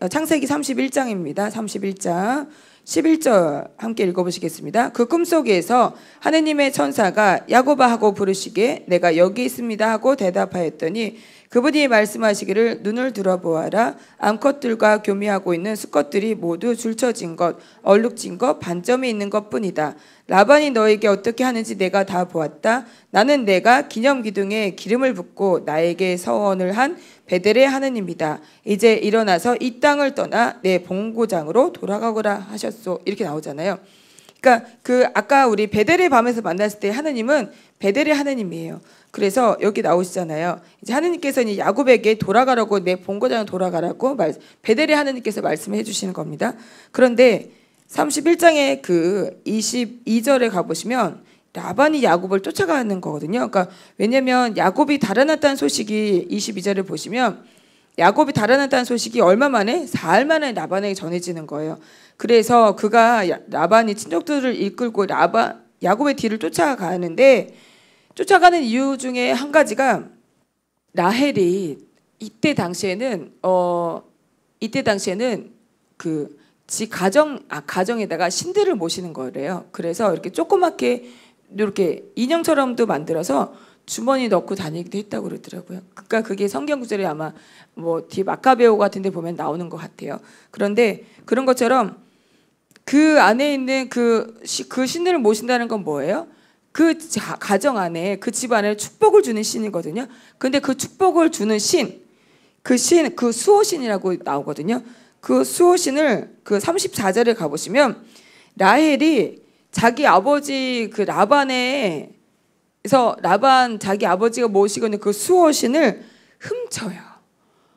어, 창세기 31장입니다. 31장 11절 함께 읽어보시겠습니다. 그 꿈속에서 하느님의 천사가 야고바 하고 부르시게 내가 여기 있습니다 하고 대답하였더니 그분이 말씀하시기를 눈을 들어보아라 암컷들과 교미하고 있는 수컷들이 모두 줄쳐진 것 얼룩진 것 반점이 있는 것뿐이다. 라반이 너에게 어떻게 하는지 내가 다 보았다. 나는 내가 기념 기둥에 기름을 붓고 나에게 서원을 한 베델의 하느님이다. 이제 일어나서 이 땅을 떠나 내 본고장으로 돌아가거라 하셨소. 이렇게 나오잖아요. 그러니까 그 아까 우리 베델의 밤에서 만났을 때 하느님은 베델의 하느님이에요. 그래서 여기 나오시잖아요. 이제 하느님께서는 야곱에게 돌아가라고 내 본고장을 돌아가라고 말, 베델의 하느님께서 말씀해 주시는 겁니다. 그런데 31장의 그 22절에 가보시면 라반이 야곱을 쫓아가는 거거든요. 그러니까 왜냐면 야곱이 달아났다는 소식이 22절을 보시면 야곱이 달아났다는 소식이 얼마 만에 사흘 만에 라반에게 전해지는 거예요. 그래서 그가 라반이 친족들을 이끌고 라반 야곱의 뒤를 쫓아가는데 쫓아가는 이유 중에 한 가지가 라헬이 이때 당시에는 어 이때 당시에는 그 지 가정 아 가정에다가 신들을 모시는 거래요. 그래서 이렇게 조그맣게 이렇게 인형처럼도 만들어서 주머니 넣고 다니기도 했다고 그러더라고요. 그러니까 그게 성경 구절이 아마 뭐뒤 마카베오 같은 데 보면 나오는 것 같아요. 그런데 그런 것처럼 그 안에 있는 그, 시, 그 신들을 모신다는 건 뭐예요? 그 자, 가정 안에 그 집안에 축복을 주는 신이거든요. 근데 그 축복을 주는 신, 그 신, 그 수호신이라고 나오거든요. 그 수호신을 그 34절에 가보시면 라헬이 자기 아버지 그 라반에서 라반 자기 아버지가 모시고 있는 그 수호신을 훔쳐요.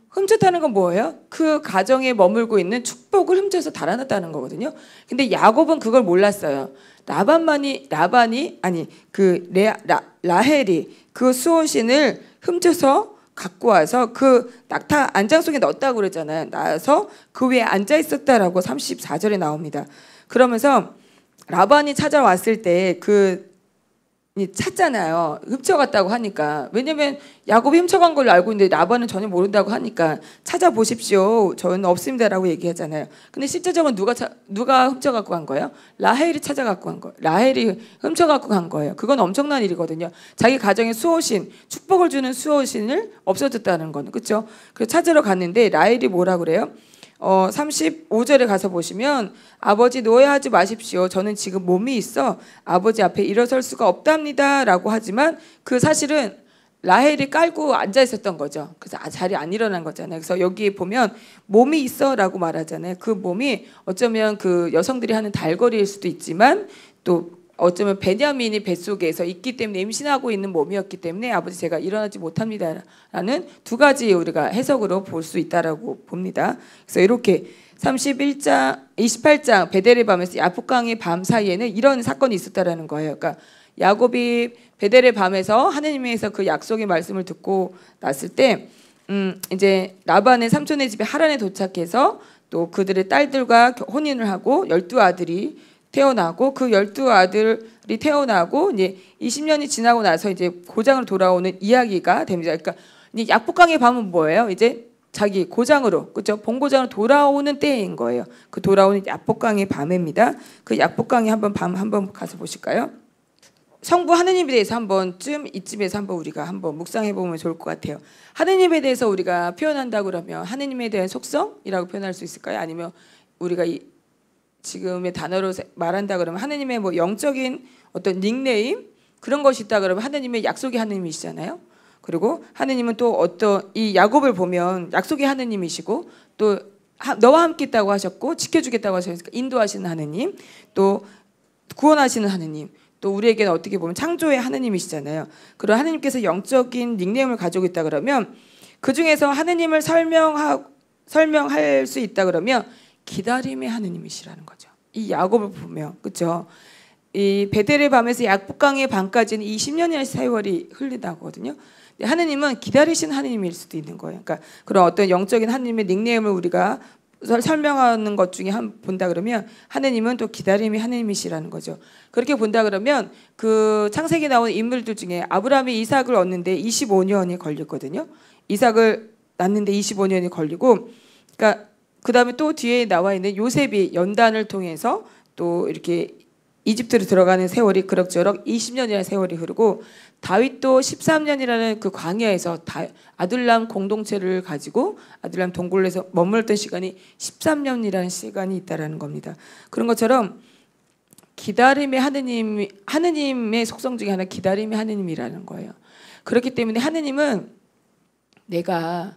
훔쳤다는 건 뭐예요? 그 가정에 머물고 있는 축복을 훔쳐서 달아났다는 거거든요. 근데 야곱은 그걸 몰랐어요. 라반만이 라반이 아니 그 레, 라, 라헬이 그 수호신을 훔쳐서 갖고 와서 그 낙타 안장 속에 넣었다고 그랬잖아요. 나서 그 위에 앉아 있었다라고 34절에 나옵니다. 그러면서 라반이 찾아왔을 때 그 찾잖아요. 훔쳐갔다고 하니까. 왜냐면 야곱이 훔쳐간 걸로 알고 있는데 라반은 전혀 모른다고 하니까 찾아보십시오. 저는 없습니다라고 얘기하잖아요. 근데 실제적으로 누가 차, 누가 훔쳐갖고 간 거예요? 라헬이 찾아갖고 간 거예요. 라헬이 훔쳐갖고 간 거예요. 그건 엄청난 일이거든요. 자기 가정의 수호신, 축복을 주는 수호신을 없어졌다는 거는 그렇죠? 그래서 찾으러 갔는데 라헬이 뭐라 그래요? 어, 35절에 가서 보시면 아버지 노예하지 마십시오. 저는 지금 몸이 있어 아버지 앞에 일어설 수가 없답니다 라고 하지만 그 사실은 라헬이 깔고 앉아 있었던 거죠. 그래서 아, 자리 안 일어난 거잖아요. 그래서 여기 보면 몸이 있어라고 말하잖아요. 그 몸이 어쩌면 그 여성들이 하는 달거리일 수도 있지만 또 어쩌면 베냐민이 뱃속에서 있기 때문에 임신하고 있는 몸이었기 때문에 아버지 제가 일어나지 못합니다라는 두 가지 우리가 해석으로 볼 수 있다라고 봅니다. 그래서 이렇게 31장 28장 베델의 밤에서 야복강의 밤 사이에는 이런 사건이 있었다라는 거예요. 그러니까 야곱이 베델의 밤에서 하느님에서 그 약속의 말씀을 듣고 났을 때 음, 이제 라반의 삼촌의 집에 하란에 도착해서 또 그들의 딸들과 혼인을 하고 열두 아들이 태어나고 그 열두 아들이 태어나고 이제 20년이 지나고 나서 이제 고장으로 돌아오는 이야기가 됩니다. 그러니까 이제 약복강의 밤은 뭐예요? 이제 자기 고장으로 그죠 본고장으로 돌아오는 때인 거예요. 그 돌아오는 약복강의 밤입니다. 그 약복강의 한번 밤 한번 가서 보실까요? 성부 하느님에 대해서 한번쯤 이쯤에서 한번 우리가 한번 묵상해 보면 좋을 것 같아요. 하느님에 대해서 우리가 표현한다 그러면 하느님에 대한 속성이라고 표현할 수 있을까요? 아니면 우리가 이 지금의 단어로 말한다 그러면 하느님의 뭐 영적인 어떤 닉네임 그런 것이 있다 그러면 하느님의 약속의 하느님이시잖아요. 그리고 하느님은 또 어떤 이 야곱을 보면 약속의 하느님이시고 또 너와 함께 있다고 하셨고 지켜주겠다고 하셨으니까 인도하시는 하느님 또 구원하시는 하느님 또 우리에게는 어떻게 보면 창조의 하느님이시잖아요. 그런 하느님께서 영적인 닉네임을 가지고 있다 그러면 그 중에서 하느님을 설명하 설명할 수 있다 그러면 기다림의 하느님이시라는 거죠. 이 야곱을 보면 그렇죠. 이 베델의 밤에서 약복강의 밤까지는 20년이나 세월이 흘리다거든요. 하느님은 기다리신 하느님일 수도 있는 거예요. 그러니까 그런 어떤 영적인 하느님의 닉네임을 우리가 설명하는 것 중에 한 본다 그러면 하느님은 또 기다림이 하느님이시라는 거죠. 그렇게 본다 그러면 그 창세기 나온 인물들 중에 아브라함이 이삭을 얻는데 25년이 걸렸거든요. 이삭을 낳는데 25년이 걸리고 그러니까 그 다음에 또 뒤에 나와 있는 요셉이 연단을 통해서 또 이렇게 이집트로 들어가는 세월이 그럭저럭 20년이라는 세월이 흐르고 다윗도 13년이라는 그 광야에서 아들람 공동체를 가지고 아들람 동굴에서 머물렀던 시간이 13년이라는 시간이 있다라는 겁니다. 그런 것처럼 기다림의 하느님 하느님의 속성 중에 하나 기다림의 하느님이라는 거예요. 그렇기 때문에 하느님은 내가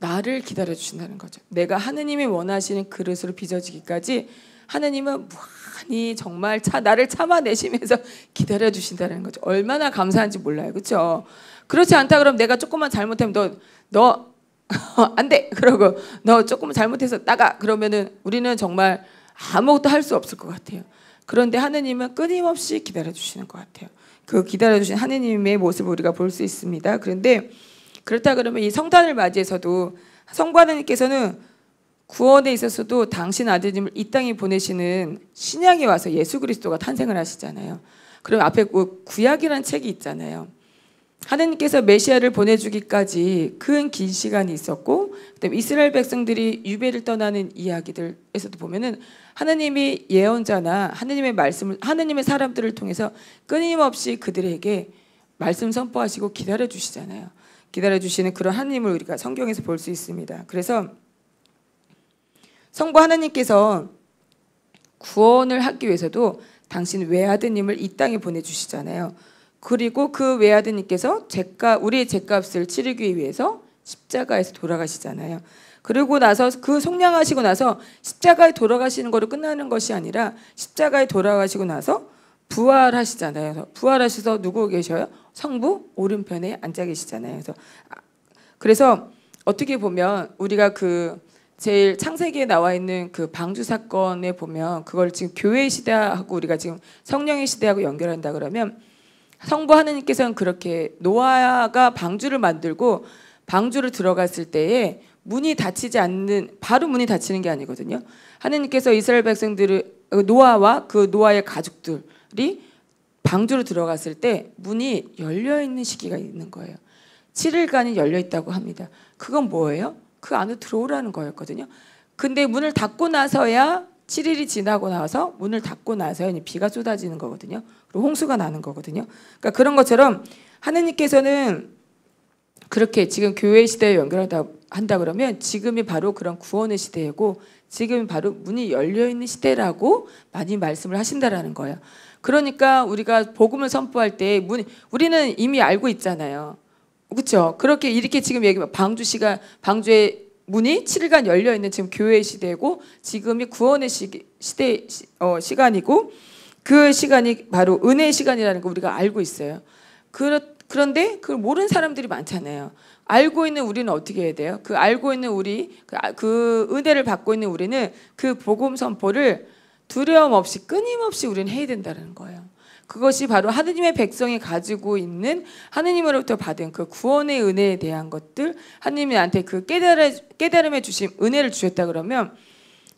나를 기다려 주신다는 거죠. 내가 하느님이 원하시는 그릇으로 빚어지기까지 하느님은 무한히 정말 차, 나를 참아내시면서 기다려 주신다는 거죠. 얼마나 감사한지 몰라요. 그렇죠? 그렇지 않다 그러면 내가 조금만 잘못하면 너 너 안 돼. 그러고 너 조금 잘못해서 나가. 그러면은 우리는 정말 아무것도 할 수 없을 것 같아요. 그런데 하느님은 끊임없이 기다려 주시는 것 같아요. 그 기다려 주신 하느님의 모습을 우리가 볼 수 있습니다. 그런데 그렇다 그러면 이 성탄을 맞이해서도 성부 하나님께서는 구원에 있어서도 당신 아드님을 이 땅에 보내시는 신약에 와서 예수 그리스도가 탄생을 하시잖아요. 그럼 앞에 그 구약이라는 책이 있잖아요. 하느님께서 메시아를 보내주기까지 큰 긴 시간이 있었고, 그다음에 이스라엘 백성들이 유배를 떠나는 이야기들에서도 보면은 하느님이 예언자나 하느님의 말씀을 하느님의 사람들을 통해서 끊임없이 그들에게 말씀 선포하시고 기다려 주시잖아요. 기다려 주시는 그런 하나님을 우리가 성경에서 볼 수 있습니다. 그래서 성부 하나님께서 구원을 하기 위해서도 당신 외아드님을 이 땅에 보내주시잖아요. 그리고 그 외아드님께서 죄값 우리의 죄값을 치르기 위해서 십자가에서 돌아가시잖아요. 그리고 나서 그 속량하시고 나서 십자가에 돌아가시는 거로 끝나는 것이 아니라 십자가에 돌아가시고 나서 부활하시잖아요. 부활하셔서 누구 계셔요? 성부 오른편에 앉아 계시잖아요. 그래서 그래서 어떻게 보면 우리가 그 제일 창세기에 나와 있는 그 방주 사건에 보면 그걸 지금 교회 시대하고 우리가 지금 성령의 시대하고 연결한다 그러면 성부 하느님께서는 그렇게 노아가 방주를 만들고 방주를 들어갔을 때에 문이 닫히지 않는 바로 문이 닫히는 게 아니거든요. 하느님께서 이스라엘 백성들을 노아와 그 노아의 가족들이 방주로 들어갔을 때 문이 열려 있는 시기가 있는 거예요. 7일간이 열려 있다고 합니다. 그건 뭐예요? 그 안으로 들어오라는 거였거든요. 근데 문을 닫고 나서야 7일이 지나고 나서 문을 닫고 나서야 비가 쏟아지는 거거든요. 그리고 홍수가 나는 거거든요. 그러니까 그런 것처럼 하느님께서는 그렇게 지금 교회 시대에 연결하다 한다 그러면 지금이 바로 그런 구원의 시대이고 지금이 바로 문이 열려 있는 시대라고 많이 말씀을 하신다라는 거예요. 그러니까 우리가 복음을 선포할 때 문, 우리는 이미 알고 있잖아요. 그렇죠? 그렇게 이렇게 지금 얘기 방주 시가 방주의 문이 7일간 열려 있는 지금 교회 시대고 지금이 구원의 시, 시대 어, 시간이고 그 시간이 바로 은혜의 시간이라는 거 우리가 알고 있어요. 그렇 그런데 그걸 모르는 사람들이 많잖아요. 알고 있는 우리는 어떻게 해야 돼요? 그 알고 있는 우리 그, 아, 그 은혜를 받고 있는 우리는 그 복음 선포를 두려움 없이 끊임없이 우리는 해야 된다는 거예요. 그것이 바로 하느님의 백성이 가지고 있는 하느님으로부터 받은 그 구원의 은혜에 대한 것들, 하느님이 나한테 그 깨달음, 깨달음에 주신 은혜를 주셨다 그러면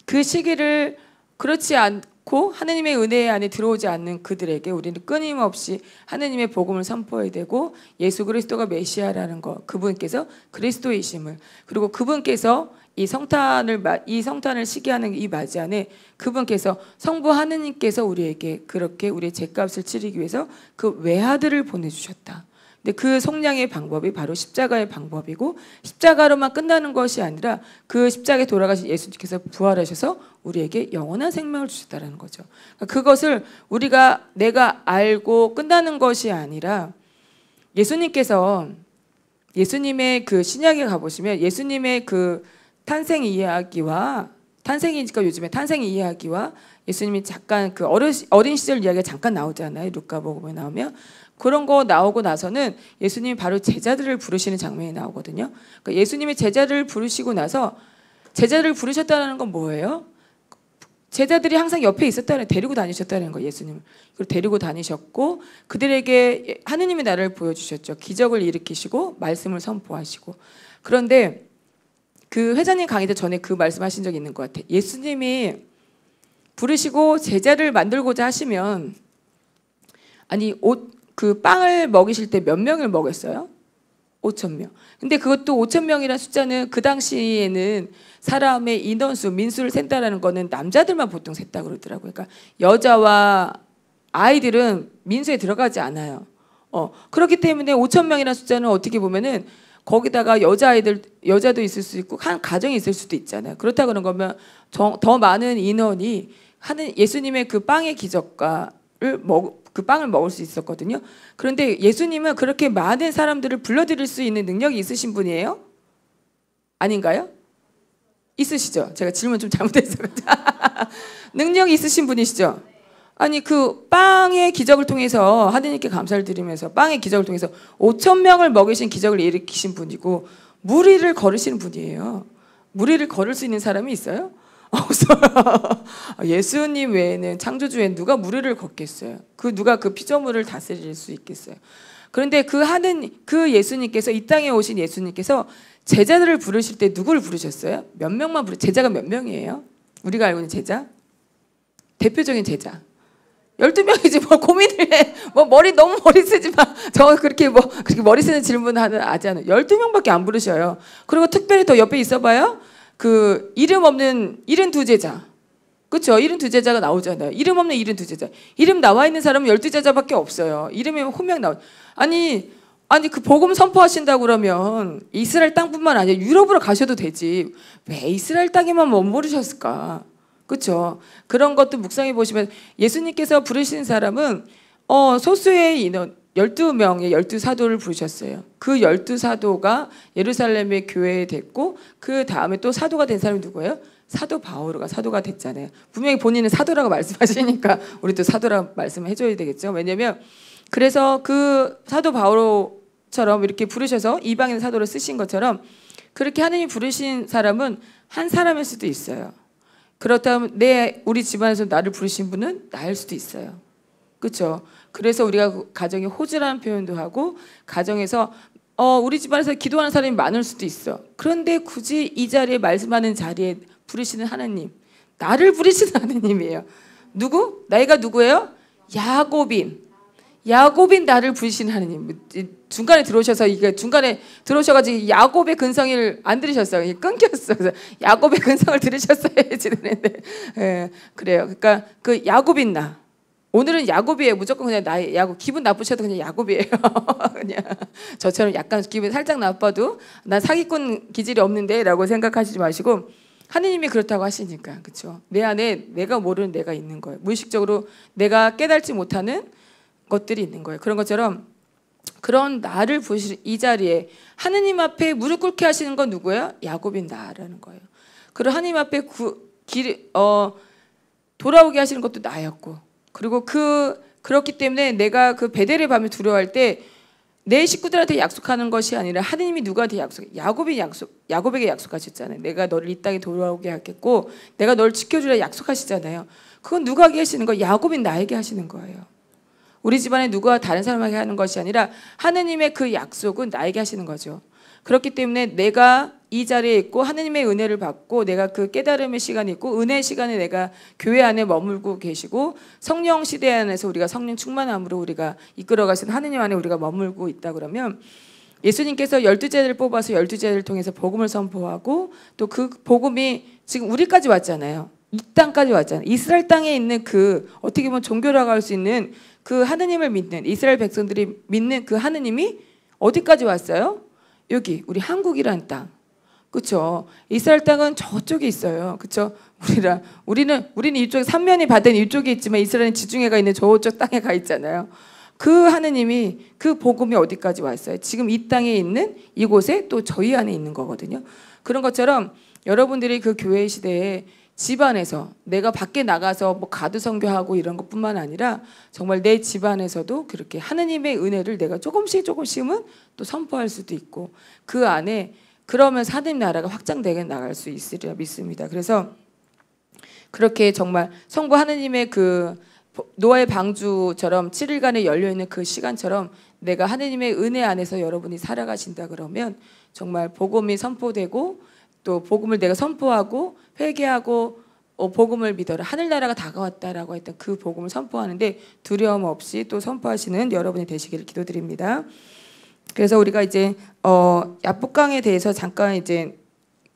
그 시기를 그렇지 않, 고 하느님의 은혜 안에 들어오지 않는 그들에게 우리는 끊임없이 하느님의 복음을 선포해야 되고 예수 그리스도가 메시아라는 것 그분께서 그리스도이심을 그리고 그분께서 이 성탄을 이 성탄을 시기하는 이 맞이 안에 그분께서 성부 하느님께서 우리에게 그렇게 우리의 죄값을 치르기 위해서 그 외아들을 보내주셨다. 근데 그 속량의 방법이 바로 십자가의 방법이고 십자가로만 끝나는 것이 아니라 그 십자가에 돌아가신 예수님께서 부활하셔서 우리에게 영원한 생명을 주셨다는 거죠. 그러니까 그것을 우리가 내가 알고 끝나는 것이 아니라 예수님께서 예수님의 그 신약에 가보시면 예수님의 그 탄생 이야기와 탄생이니까 요즘에 탄생 이야기와 예수님이 잠깐 그 어린, 시절 이야기가 잠깐 나오잖아요. 루카복음에 나오면 그런 거 나오고 나서는 예수님이 바로 제자들을 부르시는 장면이 나오거든요. 그러니까 예수님이 제자를 부르시고 나서 제자를 부르셨다는 건 뭐예요? 제자들이 항상 옆에 있었다는 데리고 다니셨다는 거 예수님. 그리고 데리고 다니셨고 그들에게 하느님의 나를 보여주셨죠. 기적을 일으키시고 말씀을 선포하시고 그런데 그 회장님 강의 때 전에 그 말씀하신 적이 있는 것 같아. 예수님이 부르시고 제자를 만들고자 하시면 아니 옷 그 빵을 먹이실 때 몇 명을 먹였어요? 5천 명. 근데 그것도 5천 명이라는 숫자는 그 당시에는 사람의 인원수, 민수를 센다라는 거는 남자들만 보통 셌다 그러더라고요. 그러니까 여자와 아이들은 민수에 들어가지 않아요. 어, 그렇기 때문에 5천 명이라는 숫자는 어떻게 보면은 거기다가 여자아이들 여자도 있을 수 있고 한 가정이 있을 수도 있잖아요. 그렇다 그런 거면 더, 더 많은 인원이 하는 예수님의 그 빵의 기적과를 먹, 그 빵을 먹을 수 있었거든요. 그런데 예수님은 그렇게 많은 사람들을 불러들일 수 있는 능력이 있으신 분이에요? 아닌가요? 있으시죠? 제가 질문 좀 잘못했어요. 능력이 있으신 분이시죠? 아니 그 빵의 기적을 통해서 하느님께 감사를 드리면서 빵의 기적을 통해서 5천 명을 먹이신 기적을 일으키신 분이고 무리를 걸으시는 분이에요. 무리를 걸을 수 있는 사람이 있어요? 없어요. 예수님 외에는 창조주에 누가 무리를 걷겠어요? 그 누가 그 피조물을 다스릴 수 있겠어요? 그런데 그 하는 그 예수님께서 이 땅에 오신 예수님께서 제자들을 부르실 때 누구를 부르셨어요? 몇 명만 부르 제자가 몇 명이에요? 우리가 알고 있는 제자? 대표적인 제자. 12명이지 뭐 고민을 해. 뭐 머리 너무 머리 쓰지 마. 저 그렇게 뭐 그렇게 머리 쓰는 질문 하는 아지 않아요. 12명밖에 안 부르셔요. 그리고 특별히 더 옆에 있어 봐요. 그 이름 없는 일흔 두 제자. 그렇죠? 일흔 두 제자가 나오잖아요. 이름 없는 일흔 두 제자. 이름 나와 있는 사람은 열두 제자밖에 없어요. 이름이 호명 나오. 아니 아니 그 복음 선포하신다고 그러면 이스라엘 땅뿐만 아니라 유럽으로 가셔도 되지. 왜 이스라엘 땅에만 머무르셨을까? 그렇죠? 그런 것도 묵상해 보시면 예수님께서 부르신 사람은 어 소수의 인원 12명의 열두 사도를 부르셨어요. 그 열두 사도가 예루살렘의 교회에 됐고 그 다음에 또 사도가 된 사람이 누구예요? 사도 바오르가 사도가 됐잖아요. 분명히 본인은 사도라고 말씀하시니까 우리도 사도라고 말씀해 줘야 되겠죠. 왜냐면 그래서 그 사도 바오로처럼 이렇게 부르셔서 이방인 사도를 쓰신 것처럼 그렇게 하느님 부르신 사람은 한 사람일 수도 있어요. 그렇다면 내 우리 집안에서 나를 부르신 분은 나일 수도 있어요. 그렇죠? 그래서 우리가 가정에 호주라는 표현도 하고 가정에서 어, 우리 집안에서 기도하는 사람이 많을 수도 있어. 그런데 굳이 이 자리에 말씀하는 자리에 부르시는 하나님, 나를 부르시는 하나님이에요. 누구? 나이가 누구예요? 야곱인. 야곱인 나를 부르시는 하나님. 중간에 들어오셔서 이게 중간에 들어오셔가지고 야곱의 근성을 안 들으셨어요. 끊겼어. 야곱의 근성을 들으셨어야지 되는데, 예, 그래요. 그러니까 그 야곱인 나. 오늘은 야곱이에요. 무조건 그냥 나의 야곱. 기분 나쁘셔도 그냥 야곱이에요. 그냥 저처럼 약간 기분 살짝 나빠도 난 사기꾼 기질이 없는데라고 생각하시지 마시고 하느님이 그렇다고 하시니까 그렇죠. 내 안에 내가 모르는 내가 있는 거예요. 무의식적으로 내가 깨달지 못하는 것들이 있는 거예요. 그런 것처럼 그런 나를 보시는 이 자리에 하느님 앞에 무릎 꿇게 하시는 건 누구예요? 야곱인 나라는 거예요. 그리고 하느님 앞에 구, 길, 어, 돌아오게 하시는 것도 나였고 그리고 그 그렇기 때문에 내가 그 베델의 밤을 두려워할 때 내 식구들한테 약속하는 것이 아니라 하느님이 누구한테 약속? 야곱이 약속, 야곱에게 약속하셨잖아요. 내가 너를 이 땅에 돌아오게 하겠고, 내가 너를 지켜주라 약속하시잖아요. 그건 누구에게 하시는 거? 야곱이 나에게 하시는 거예요. 우리 집안에 누가 다른 사람에게 하는 것이 아니라 하느님의 그 약속은 나에게 하시는 거죠. 그렇기 때문에 내가 이 자리에 있고 하느님의 은혜를 받고 내가 그 깨달음의 시간이 있고 은혜 시간에 내가 교회 안에 머물고 계시고 성령 시대 안에서 우리가 성령 충만함으로 우리가 이끌어가신 하느님 안에 우리가 머물고 있다 그러면 예수님께서 열두 제자를 뽑아서 열두 제자를 통해서 복음을 선포하고 또 그 복음이 지금 우리까지 왔잖아요. 이 땅까지 왔잖아요. 이스라엘 땅에 있는 그 어떻게 보면 종교라고 할 수 있는 그 하느님을 믿는 이스라엘 백성들이 믿는 그 하느님이 어디까지 왔어요? 여기 우리 한국이란 땅. 그렇죠. 이스라엘 땅은 저쪽에 있어요. 그렇죠. 우리랑 우리는 우리는 이쪽에 삼면이 받은 이쪽에 있지만 이스라엘은 지중해가 있는 저쪽 땅에 가 있잖아요. 그 하느님이 그 복음이 어디까지 왔어요? 지금 이 땅에 있는 이곳에 또 저희 안에 있는 거거든요. 그런 것처럼 여러분들이 그 교회 시대에 집안에서 내가 밖에 나가서 뭐 가드 선교하고 이런 것뿐만 아니라 정말 내 집안에서도 그렇게 하느님의 은혜를 내가 조금씩 조금씩은 또 선포할 수도 있고 그 안에 그러면서 하느님 나라가 확장되게 나갈 수 있으리라 믿습니다. 그래서 그렇게 정말 성부 하느님의 그 노아의 방주처럼 7일간에 열려 있는 그 시간처럼 내가 하느님의 은혜 안에서 여러분이 살아가신다 그러면 정말 복음이 선포되고 또 복음을 내가 선포하고 회개하고 어, 복음을 믿어라 하늘나라가 다가왔다라고 했던 그 복음을 선포하는데 두려움 없이 또 선포하시는 여러분이 되시기를 기도드립니다. 그래서 우리가 이제 어, 야복강에 대해서 잠깐 이제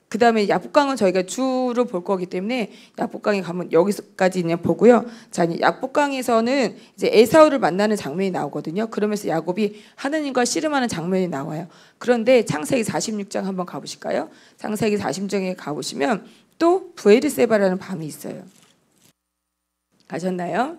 그 다음에 야복강은 저희가 주로 볼 거기 때문에 야복강에 가면 여기까지 그냥 보고요. 자, 야복강에서는 이제 에사우를 만나는 장면이 나오거든요. 그러면서 야곱이 하느님과 씨름하는 장면이 나와요. 그런데 창세기 46장 한번 가보실까요? 창세기 40장에 가보시면 또 부에르세바라는 밤이 있어요. 가셨나요?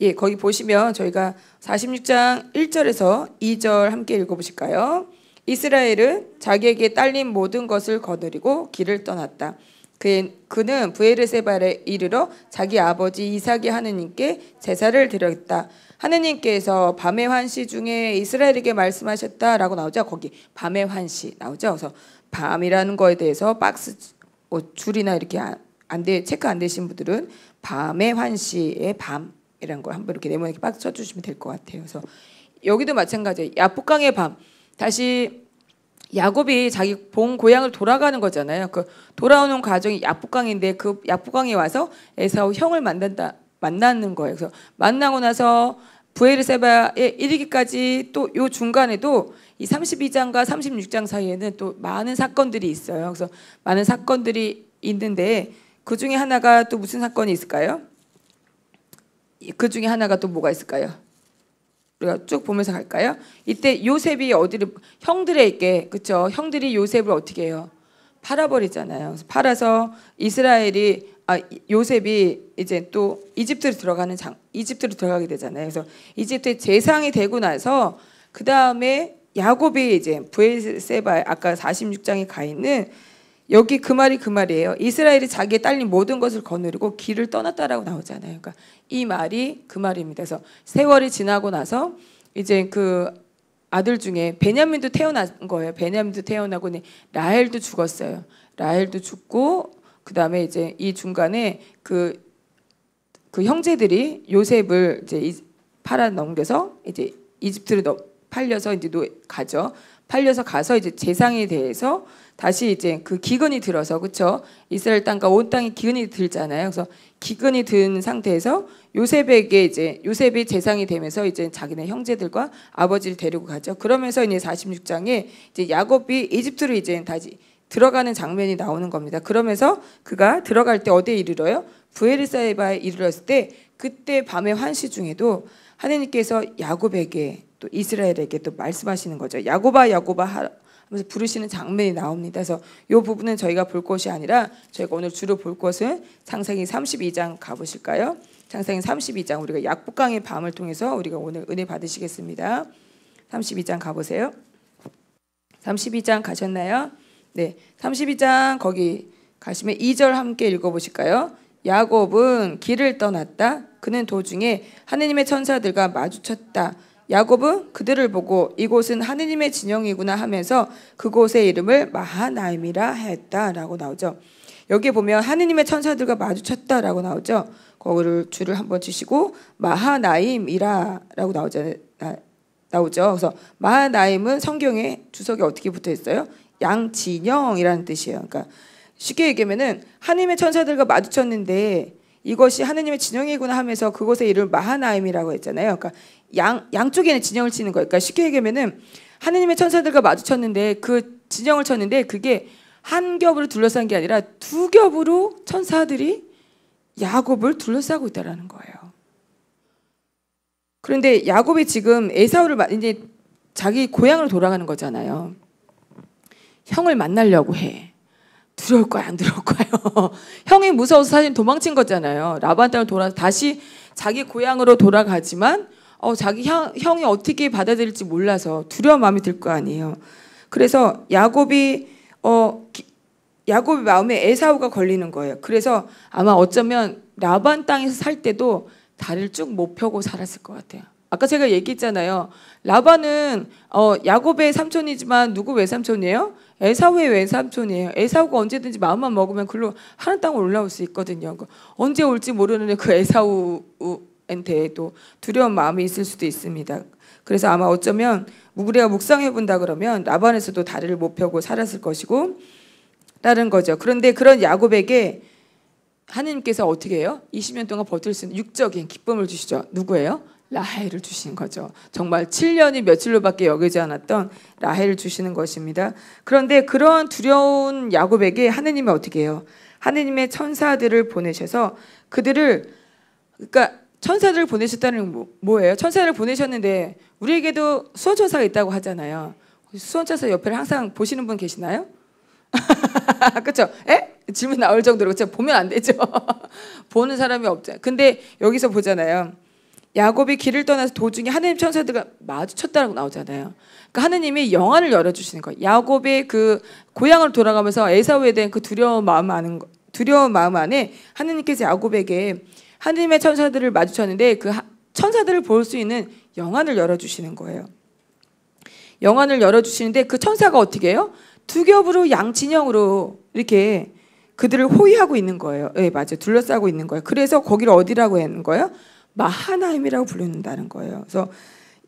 예, 거기 보시면 저희가 46장 1절에서 2절 함께 읽어보실까요? 이스라엘은 자기에게 딸린 모든 것을 거느리고 길을 떠났다. 그, 그는 부에르세발에 이르러 자기 아버지 이삭이 하느님께 제사를 드렸다. 하느님께서 밤의 환시 중에 이스라엘에게 말씀하셨다라고 나오죠. 거기 밤의 환시 나오죠. 그래서 밤이라는 거에 대해서 박스 뭐 줄이나 이렇게 안 돼 체크 안 되신 분들은 밤의 환시의 밤 이런 걸 한번 이렇게 네모나게 박스 쳐주시면 될 것 같아요. 그래서 여기도 마찬가지예요. 야복강의 밤 다시 야곱이 자기 본 고향을 돌아가는 거잖아요. 그 돌아오는 과정이 야복강인데 그 야복강에 와서 에사우 형을 만난다 만나는 거예요. 그래서 만나고 나서 부에르세바에 이르기까지 또 요 중간에도 이 32장과 36장 사이에는 또 많은 사건들이 있어요. 그래서 많은 사건들이 있는데 그 중에 하나가 또 무슨 사건이 있을까요? 그 중에 하나가 또 뭐가 있을까요? 우리가 쭉 보면서 갈까요? 이때 요셉이 어디를 형들에게 그쵸? 형들이 요셉을 어떻게 해요? 팔아버리잖아요. 팔아서 이스라엘이 아, 요셉이 이제 또 이집트로 들어가는 장 이집트로 들어가게 되잖아요. 그래서 이집트에 재상이 되고 나서 그 다음에 야곱이 이제 부에세바 아까 46장에 가 있는 여기 그 말이 그 말이에요. 이스라엘이 자기의 딸린 모든 것을 거느리고 길을 떠났다라고 나오잖아요. 그러니까 이 말이 그 말입니다. 그래서 세월이 지나고 나서 이제 그 아들 중에 베냐민도 태어난 거예요. 베냐민도 태어나고 라헬도 죽었어요. 라헬도 죽고 그 다음에 이제 이 중간에 그, 그 형제들이 요셉을 이제 팔아 넘겨서 이제 이집트로 팔려서 이제 가죠. 팔려서 가서 이제 재상에 대해서 다시 이제 그 기근이 들어서 그렇죠. 이스라엘 땅과 온 땅에 기근이 들잖아요. 그래서 기근이 든 상태에서 요셉에게 이제 요셉이 재상이 되면서 이제 자기네 형제들과 아버지를 데리고 가죠. 그러면서 이제 46장에 이제 야곱이 이집트로 이제 다시 들어가는 장면이 나오는 겁니다. 그러면서 그가 들어갈 때 어디에 이르러요? 부에르사이바에 이르렀을 때 그때 밤의 환시 중에도 하느님께서 야곱에게 또 이스라엘에게 또 말씀하시는 거죠. 야곱아 야곱아 하면서 부르시는 장면이 나옵니다. 그래서 이 부분은 저희가 볼 것이 아니라 저희가 오늘 주로 볼 것은 창세기 32장 가보실까요? 창세기 32장 우리가 약복강의 밤을 통해서 우리가 오늘 은혜 받으시겠습니다. 32장 가보세요. 32장 가셨나요? 네, 32장 거기 가시면 2절 함께 읽어보실까요? 야곱은 길을 떠났다. 그는 도중에 하느님의 천사들과 마주쳤다. 야곱은 그들을 보고 이곳은 하느님의 진영이구나 하면서 그곳의 이름을 마하나임이라 했다라고 나오죠. 여기 보면 하느님의 천사들과 마주쳤다라고 나오죠. 거기를 줄을 한번 주시고 마하나임이라라고 나오잖아요. 나오죠. 그래서 마하나임은 성경에 주석이 어떻게 붙어 있어요? 양진영이라는 뜻이에요. 그러니까 쉽게 얘기하면은 하느님의 천사들과 마주쳤는데 이것이 하느님의 진영이구나 하면서 그곳의 이름을 마하나임이라고 했잖아요. 그러니까 양 양쪽에는 진영을 치는 거예요. 그러니까 쉽게 얘기하면은 하느님의 천사들과 마주쳤는데 그 진영을 쳤는데 그게 한 겹으로 둘러싼 게 아니라 두 겹으로 천사들이 야곱을 둘러싸고 있다라는 거예요. 그런데 야곱이 지금 에사우를 이제 자기 고향으로 돌아가는 거잖아요. 형을 만나려고 해. 두려울 거야, 안 두려울 거예요. 형이 무서워서 사실 도망친 거잖아요. 라반 땅을 돌아 다시 자기 고향으로 돌아가지만 어, 자기 형, 형이 어떻게 받아들일지 몰라서 두려운 마음이 들 거 아니에요. 그래서 야곱이 어 기, 야곱의 마음에 에사우가 걸리는 거예요. 그래서 아마 어쩌면 라반 땅에서 살 때도 다리를 쭉 못 펴고 살았을 것 같아요. 아까 제가 얘기했잖아요. 라반은 어, 야곱의 삼촌이지만 누구 외삼촌이에요? 에사우의 외삼촌이에요. 에사우가 언제든지 마음만 먹으면 글로 하늘 땅으로 올라올 수 있거든요. 그 언제 올지 모르는 그 에사우한테 또 두려운 마음이 있을 수도 있습니다. 그래서 아마 어쩌면 우리가 묵상해 본다 그러면 라반에서도 다리를 못 펴고 살았을 것이고 다른 거죠. 그런데 그런 야곱에게 하느님께서 어떻게 해요? 20년 동안 버틸 수 있는 육적인 기쁨을 주시죠. 누구예요? 라헬을 주신 거죠. 정말 7년이 며칠로밖에 여기지 않았던 라헬을 주시는 것입니다. 그런데 그런 두려운 야곱에게 하느님이 어떻게 해요? 하느님의 천사들을 보내셔서 그들을 그러니까 천사들을 보내셨다는 뭐, 뭐예요? 천사를 보내셨는데 우리에게도 수원 천사가 있다고 하잖아요. 수원 천사 옆에 항상 보시는 분 계시나요? 그렇죠? 에? 질문 나올 정도로 그렇죠? 보면 안 되죠. 보는 사람이 없죠. 근데 여기서 보잖아요. 야곱이 길을 떠나서 도중에 하느님 천사들과 마주쳤다고 나오잖아요. 그러니까 하느님이 영안을 열어주시는 거예요. 야곱의 그 고향을 돌아가면서 에사우에 대한 그 두려운 마음 아는 두려운 마음 안에 하느님께서 야곱에게 하느님의 천사들을 마주쳤는데 그 천사들을 볼 수 있는 영안을 열어주시는 거예요. 영안을 열어주시는데 그 천사가 어떻게 해요? 두 겹으로 양진영으로 이렇게 그들을 호위하고 있는 거예요. 예, 네, 맞아요. 둘러싸고 있는 거예요. 그래서 거기를 어디라고 하는 거예요? 마하나임이라고 부르는다는 거예요. 그래서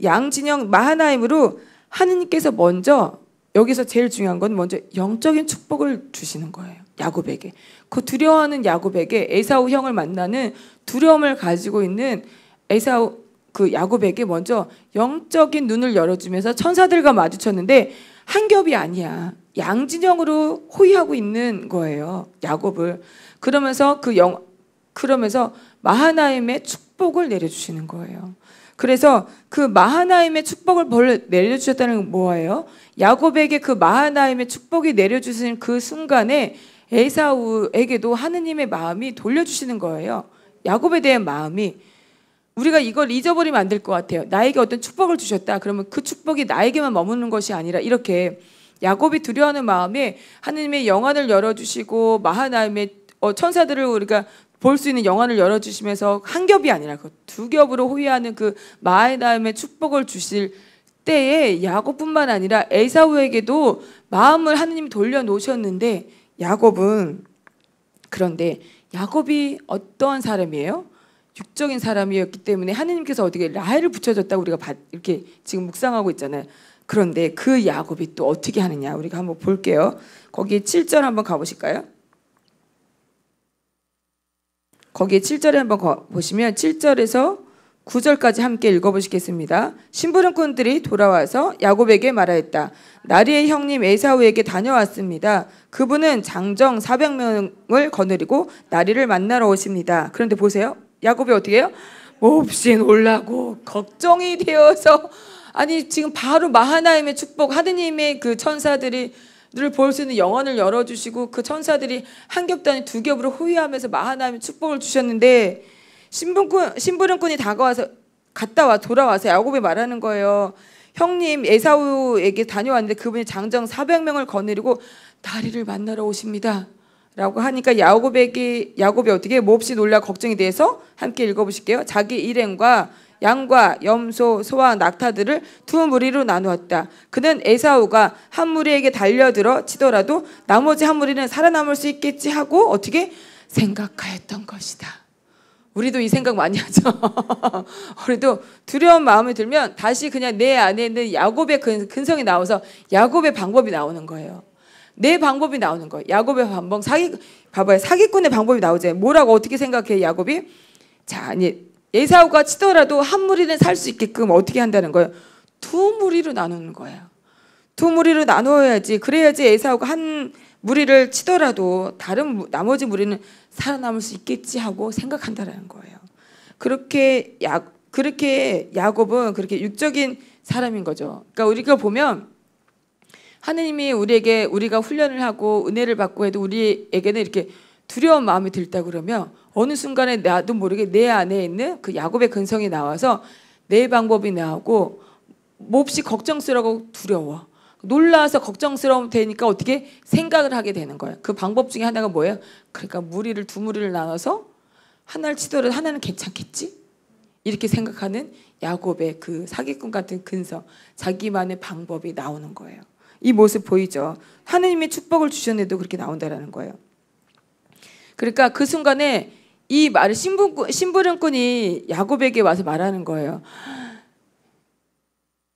양진영 마하나임으로 하느님께서 먼저 여기서 제일 중요한 건 먼저 영적인 축복을 주시는 거예요. 야곱에게. 그 두려워하는 야곱에게 에사우 형을 만나는 두려움을 가지고 있는 에사우 그 야곱에게 먼저 영적인 눈을 열어주면서 천사들과 마주쳤는데 한 겹이 아니야. 양진영으로 호위하고 있는 거예요. 야곱을. 그러면서 그 영, 그러면서 마하나임의 축복을 내려주시는 거예요. 그래서 그 마하나임의 축복을 내려주셨다는 건 뭐예요? 야곱에게 그 마하나임의 축복이 내려주신 그 순간에 에사우에게도 하느님의 마음이 돌려주시는 거예요. 야곱에 대한 마음이 우리가 이걸 잊어버리면 안 될 것 같아요. 나에게 어떤 축복을 주셨다. 그러면 그 축복이 나에게만 머무는 것이 아니라 이렇게 야곱이 두려워하는 마음에 하느님의 영안을 열어주시고 마하나임의 어, 천사들을 우리가 볼 수 있는 영안을 열어주시면서 한 겹이 아니라 그두 겹으로 호위하는 그 마하나임의 축복을 주실 때에 야곱뿐만 아니라 에사우에게도 마음을 하느님이 돌려놓으셨는데 야곱은 그런데 야곱이 어떠한 사람이에요? 육적인 사람이었기 때문에 하느님께서 어떻게 라헬을 붙여줬다고 우리가 이렇게 지금 묵상하고 있잖아요. 그런데 그 야곱이 또 어떻게 하느냐 우리가 한번 볼게요. 거기 7절 한번 가보실까요? 거기에 7절에 한번 보시면 7절에서 9절까지 함께 읽어보시겠습니다. 심부름꾼들이 돌아와서 야곱에게 말하였다. 나리의 형님 에사우에게 다녀왔습니다. 그분은 장정 400명을 거느리고 나리를 만나러 오십니다. 그런데 보세요. 야곱이 어떻게 해요? 몹시 놀라고 걱정이 되어서 아니 지금 바로 마하나임의 축복 하느님의 그 천사들이 늘 볼 수 있는 영혼을 열어주시고 그 천사들이 한 겹단위 두 겹으로 호위하면서 마하나임의 축복을 주셨는데 신분꾼 신부름꾼이 다가와서 갔다 와 돌아와서 야곱이 말하는 거예요. 형님 에사우에게 다녀왔는데 그분이 장정 400명을 거느리고 다리를 만나러 오십니다. 라고 하니까 야곱에게 야곱이 어떻게 몹시 놀라 걱정이 돼서 함께 읽어보실게요. 자기 일행과 양과 염소, 소와 낙타들을 두 무리로 나누었다. 그는 에사우가 한 무리에게 달려들어 치더라도 나머지 한 무리는 살아남을 수 있겠지 하고 어떻게 생각하였던 것이다. 우리도 이 생각 많이 하죠. 우리도 두려운 마음이 들면 다시 그냥 내 안에 있는 야곱의 근성이 나와서 야곱의 방법이 나오는 거예요. 내 방법이 나오는 거예요. 야곱의 방법 사기 봐봐요. 사기꾼의 방법이 나오죠. 뭐라고 어떻게 생각해 야곱이? 자, 이제 예사우가 치더라도 한 무리는 살 수 있게끔 어떻게 한다는 거예요? 두 무리로 나누는 거예요. 두 무리로 나누어야지. 그래야지 예사우가 한 무리를 치더라도 다른 나머지 무리는 살아남을 수 있겠지 하고 생각한다라는 거예요. 그렇게 야 그렇게 야곱은 그렇게 육적인 사람인 거죠. 그러니까 우리가 보면 하느님이 우리에게 우리가 훈련을 하고 은혜를 받고 해도 우리에게는 이렇게 두려운 마음이 들다 그러면 어느 순간에 나도 모르게 내 안에 있는 그 야곱의 근성이 나와서 내 방법이 나오고 몹시 걱정스러워 두려워. 놀라서 걱정스러움 되니까 어떻게 생각을 하게 되는 거예요. 그 방법 중에 하나가 뭐예요? 그러니까 무리를 두 무리를 나눠서 하나를 치더라도 하나는 괜찮겠지? 이렇게 생각하는 야곱의 그 사기꾼 같은 근성, 자기만의 방법이 나오는 거예요. 이 모습 보이죠? 하느님의 축복을 주셨는데도 그렇게 나온다라는 거예요. 그러니까 그 순간에 이 말을 신부, 신부름꾼이 야곱에게 와서 말하는 거예요.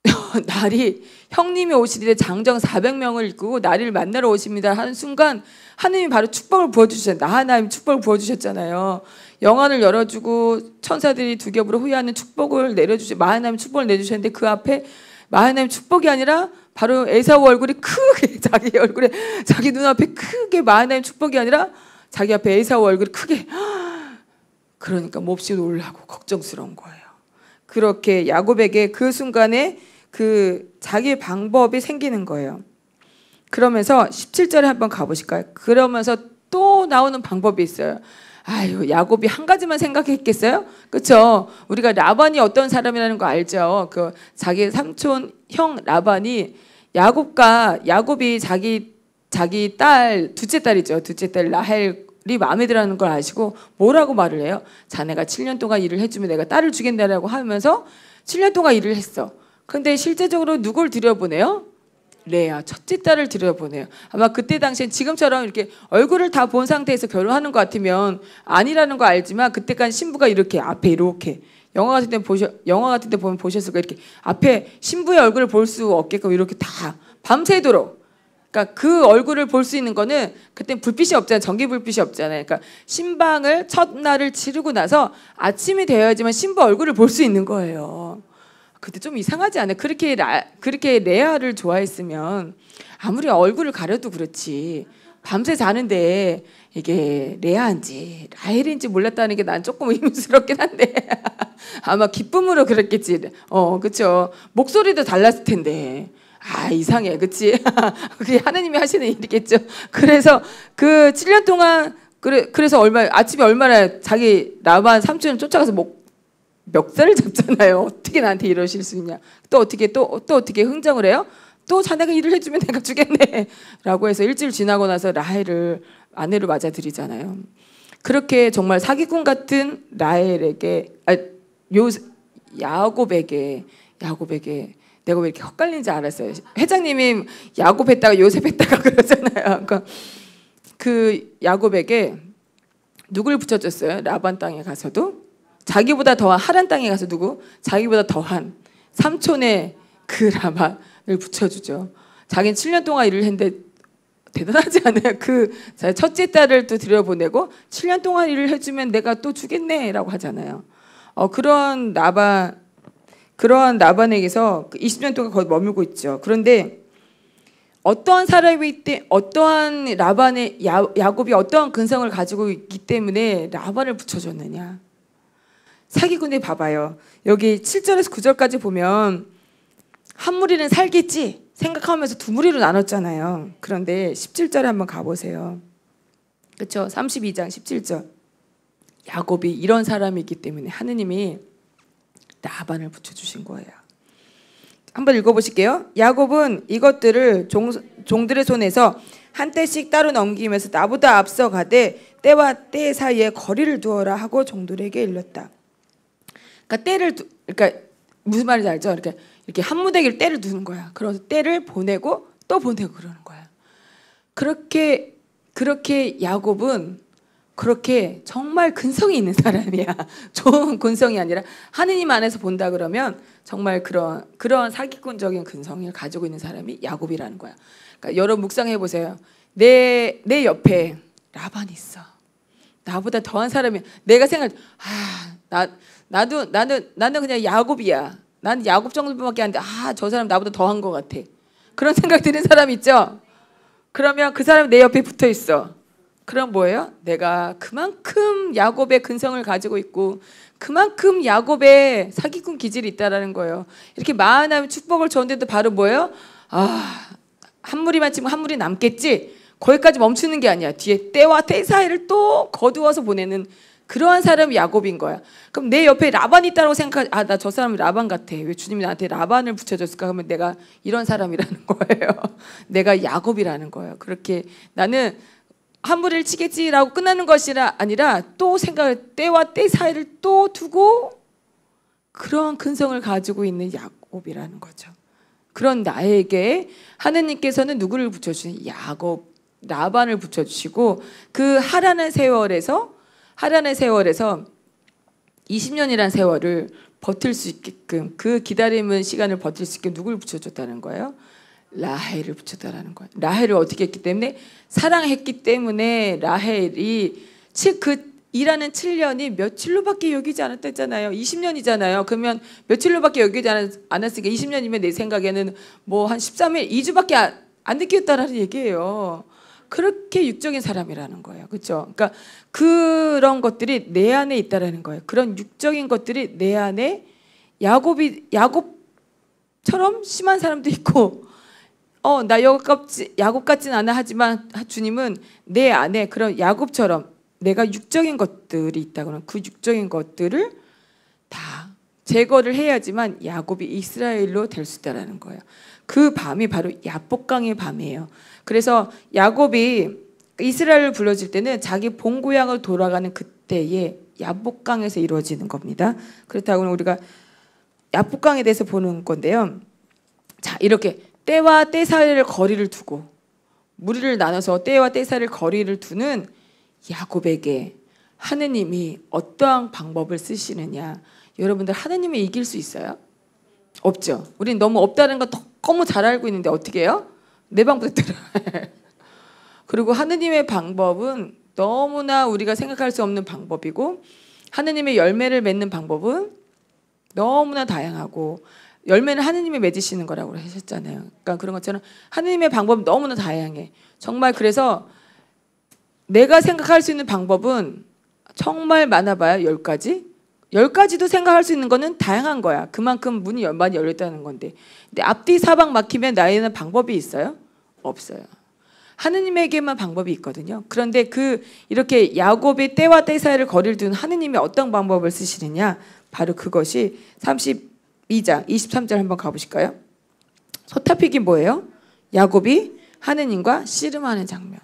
날이 형님이 오시되 장정 400명을 이끌고 나를 만나러 오십니다 하는 순간 하느님이 바로 축복을 부어주셨어요. 나 하나님 축복을 부어주셨잖아요. 영안을 열어주고 천사들이 두 겹으로 후회하는 축복을 내려주시 마하나님 축복을 내주셨는데 그 앞에 마하나님 축복이 아니라 바로 에사우 얼굴이 크게 자기 얼굴에 자기 눈앞에 크게 마하나님 축복이 아니라 자기 앞에 에사우 얼굴이 크게 그러니까 몹시 놀라고 걱정스러운 거예요. 그렇게 야곱에게 그 순간에 그 자기 방법이 생기는 거예요. 그러면서 17절에 한번 가보실까요? 그러면서 또 나오는 방법이 있어요. 아유, 야곱이 한 가지만 생각했겠어요? 그렇죠? 우리가 라반이 어떤 사람이라는 거 알죠? 그 자기 삼촌 형 라반이 야곱과 야곱이 자기 자기 딸 둘째 딸이죠. 둘째 딸 라헬이 마음에 들어하는 걸 아시고 뭐라고 말을 해요? 자네가 7년 동안 일을 해주면 내가 딸을 주겠다라고 하면서 7년 동안 일을 했어. 근데 실제적으로 누굴 들여보내요? 레아 첫째 딸을 들여보내요. 아마 그때 당시엔 지금처럼 이렇게 얼굴을 다 본 상태에서 결혼하는 것 같으면 아니라는 거 알지만 그때까지 신부가 이렇게 앞에 이렇게 영화 같은 데 보셔 영화 같은 데 보면 보셨을 거 이렇게 앞에 신부의 얼굴을 볼 수 없게끔 이렇게 다 밤새도록 그러니까 그 얼굴을 볼 수 있는 거는 그때 불빛이 없잖아요. 전기 불빛이 없잖아요. 그러니까 신방을 첫날을 치르고 나서 아침이 되어야지만 신부 얼굴을 볼 수 있는 거예요. 그때 좀 이상하지 않아요? 그렇게 라, 그렇게 레아를 좋아했으면 아무리 얼굴을 가려도 그렇지 밤새 자는데 이게 레아인지 라헬인지 몰랐다는 게 난 조금 의문스럽긴 한데 아마 기쁨으로 그랬겠지. 어, 그렇죠. 목소리도 달랐을 텐데. 아 이상해, 그치? 그게 하느님이 하시는 일이겠죠. 그래서 그 7년 동안 그래 그래서 얼마 아침에 얼마나 자기 라반 삼촌을 쫓아가서 목 멱살을 잡잖아요. 어떻게 나한테 이러실 수 있냐? 또 어떻게 또 또 어떻게 흥정을 해요? 또 자네가 일을 해주면 내가 주겠네 라고 해서 일주일 지나고 나서 라헬을 아내로 맞아들이잖아요. 그렇게 정말 사기꾼 같은 라헬에게 아, 요 야곱에게 야곱에게 내가 왜 이렇게 헛갈리는지 알았어요. 회장님이 야곱 했다가 요셉 했다가 그러잖아요. 그러니까 그 야곱에게 누굴 붙여줬어요? 라반 땅에 가서도 자기보다 더한 하란 땅에 가서 누구? 자기보다 더한 삼촌의 그 라반을 붙여주죠. 자기는 7년 동안 일을 했는데 대단하지 않아요? 그 첫째 딸을 또 들여보내고 7년 동안 일을 해주면 내가 또 주겠네라고 하잖아요. 어, 그런 라반 그러한 라반에게서 20년 그 동안 거기 머물고 있죠. 그런데 어떠한 사람이 때 어떠한 라반의 야, 야곱이 어떠한 근성을 가지고 있기 때문에 라반을 붙여줬느냐. 사기꾼이 봐봐요. 여기 7절에서 9절까지 보면 한 무리는 살겠지 생각하면서 두 무리로 나눴잖아요. 그런데 17절에 한번 가보세요. 그렇죠? 32장 17절. 야곱이 이런 사람이기 때문에 하느님이 라반을 붙여주신 거예요. 한번 읽어보실게요. 야곱은 이것들을 종, 종들의 손에서 한 때씩 따로 넘기면서 나보다 앞서 가되 때와 때 사이에 거리를 두어라 하고 종들에게 일렀다. 그러니까 때를 두, 그러니까 무슨 말인지 알죠? 이렇게 이렇게 한 무대기를 때를 두는 거야. 그래서 때를 보내고 또 보내고 그러는 거야. 그렇게 그렇게 야곱은 그렇게 정말 근성이 있는 사람이야. 좋은 근성이 아니라 하느님 안에서 본다 그러면 정말 그런 그런 사기꾼적인 근성을 가지고 있는 사람이 야곱이라는 거야. 그러니까 여러분 묵상해 보세요. 내 내 옆에 라반이 있어. 나보다 더한 사람이 내가 생각 아나 나도 나는 나는 그냥 야곱이야. 난 야곱 정도밖에 안 돼. 아 저 사람 나보다 더한 것 같아. 그런 생각 드는 사람 있죠? 그러면 그 사람 내 옆에 붙어 있어. 그럼 뭐예요? 내가 그만큼 야곱의 근성을 가지고 있고 그만큼 야곱의 사기꾼 기질이 있다라는 거예요. 이렇게 마흔하면 축복을 줬는데도 바로 뭐예요? 아, 한 무리만 치면 한 무리 남겠지. 거기까지 멈추는 게 아니야. 뒤에 때와 때 사이를 또 거두어서 보내는 그러한 사람이 야곱인 거야. 그럼 내 옆에 라반이 있다고 생각, 아, 나 저 사람이 라반 같아. 왜 주님이 나한테 라반을 붙여줬을까? 하면 내가 이런 사람이라는 거예요. 내가 야곱이라는 거예요. 그렇게 나는 한 무리를 치겠지라고 끝나는 것이 아니라 또 생각을 때와 때 사이를 또 두고 그런 근성을 가지고 있는 야곱이라는 거죠. 그런 나에게 하느님께서는 누구를 붙여주신 야곱 라반을 붙여주시고 그 하라는 세월에서 하라는 세월에서 20년이란 세월을 버틸 수 있게끔 그 기다림은 시간을 버틸 수 있게 누굴 붙여줬다는 거예요? 라헬을 붙였다라는 거예요. 라헬을 어떻게 했기 때문에 사랑했기 때문에 라헬이 그 일하는 7년이 며칠로밖에 여기지 않았다잖아요. 20년이잖아요. 그러면 며칠로밖에 여기지 않았으니까 20년이면 내 생각에는 뭐 한 13일, 2주밖에 안, 안 느꼈다라는 얘기예요. 그렇게 육적인 사람이라는 거예요. 그렇죠? 그러니까 그런 것들이 내 안에 있다라는 거예요. 그런 육적인 것들이 내 안에 야곱이 야곱처럼 심한 사람도 있고 어, 나 야곱, 야곱 같진 않아 하지만 주님은 내 안에 그런 야곱처럼 내가 육적인 것들이 있다거나 그 육적인 것들을 다 제거를 해야지만 야곱이 이스라엘로 될 수 있다라는 거예요. 그 밤이 바로 야복강의 밤이에요. 그래서 야곱이 이스라엘을 불러질 때는 자기 본 고향을 돌아가는 그때에 야복강에서 이루어지는 겁니다. 그렇다고 우리가 야복강에 대해서 보는 건데요. 자, 이렇게 때와 때 사이를 거리를 두고 무리를 나눠서 때와 때 사이를 거리를 두는 야곱에게 하느님이 어떠한 방법을 쓰시느냐. 여러분들 하느님이 이길 수 있어요? 없죠. 우린 너무 없다는 거 너무 잘 알고 있는데 어떻게 해요? 내 방법대로 그리고 하느님의 방법은 너무나 우리가 생각할 수 없는 방법이고 하느님의 열매를 맺는 방법은 너무나 다양하고 열매는 하느님이 맺으시는 거라고 하셨잖아요. 그러니까 그런 것처럼 하느님의 방법은 너무나 다양해. 정말 그래서 내가 생각할 수 있는 방법은 정말 많아봐야 열 가지. 열 가지도 생각할 수 있는 거는 다양한 거야. 그만큼 문이 많이 열렸다는 건데. 근데 앞뒤 사방 막히면 나에는 방법이 있어요? 없어요. 하느님에게만 방법이 있거든요. 그런데 그 이렇게 야곱의 때와 때 사이를 거리를 둔 하느님이 어떤 방법을 쓰시느냐? 바로 그것이 32장 23절 한번 가보실까요? 소타픽이 뭐예요? 야곱이 하느님과 씨름하는 장면.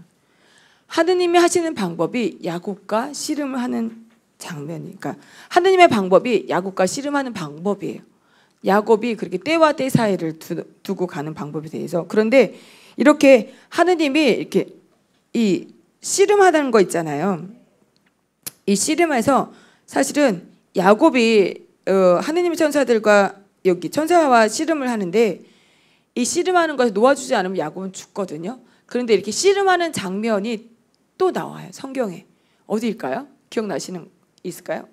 하느님이 하시는 방법이 야곱과 씨름을 하는 장면이니까 하느님의 방법이 야곱과 씨름하는 방법이에요. 야곱이 그렇게 때와 때 사이를 두, 고 가는 방법에 대해서 그런데 이렇게 하느님이 이렇게 이 씨름하다는 거 있잖아요. 이 씨름에서 사실은 야곱이 어, 하느님의 천사들과 여기 천사와 씨름을 하는데 이 씨름하는 것에 놓아주지 않으면 야곱은 죽거든요. 그런데 이렇게 씨름하는 장면이 또 나와요. 성경에 어디일까요? 기억나시는 있을까요?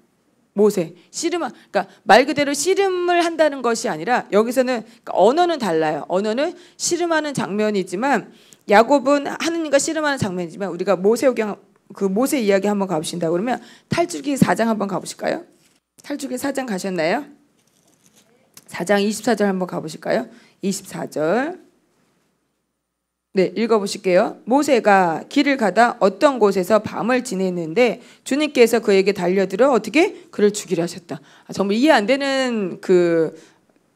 모세 씨름 그러니까 말 그대로 씨름을 한다는 것이 아니라 여기서는 그러니까 언어는 달라요. 언어는 씨름하는 장면이지만 야곱은 하느님과 씨름하는 장면이지만 우리가 모세오경 그 모세 이야기 한번 가보신다 그러면 탈출기 4장 한번 가보실까요? 탈출기 4장 가셨나요? 4장 24절 한번 가보실까요? 24절 네, 읽어보실게요. 모세가 길을 가다 어떤 곳에서 밤을 지냈는데 주님께서 그에게 달려들어 어떻게 그를 죽이려 하셨다. 아, 정말 이해 안 되는 그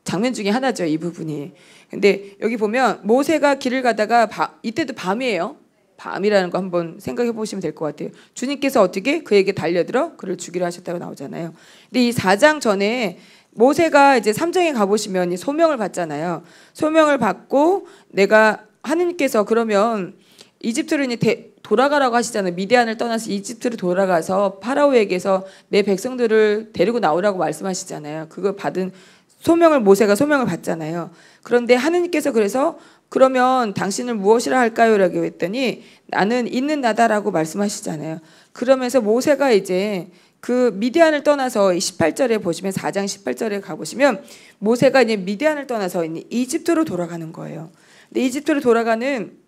장면 중에 하나죠, 이 부분이. 근데 여기 보면 모세가 길을 가다가 바, 이때도 밤이에요. 밤이라는 거 한번 생각해 보시면 될 것 같아요. 주님께서 어떻게 그에게 달려들어 그를 죽이려 하셨다고 나오잖아요. 근데 이 4장 전에 모세가 이제 3장에 가보시면 소명을 받잖아요. 소명을 받고 내가 하느님께서 그러면 이집트를 이제 돌아가라고 하시잖아요. 미디안을 떠나서 이집트로 돌아가서 파라오에게서 내 백성들을 데리고 나오라고 말씀하시잖아요. 그걸 받은 소명을 모세가 소명을 받잖아요. 그런데 하느님께서 그래서 그러면 당신을 무엇이라 할까요? 라고 했더니 나는 있는 나다라고 말씀하시잖아요. 그러면서 모세가 이제 그 미디안을 떠나서 18절에 보시면 4장 18절에 가보시면 모세가 이제 미디안을 떠나서 이집트로 돌아가는 거예요. 이집트로 돌아가는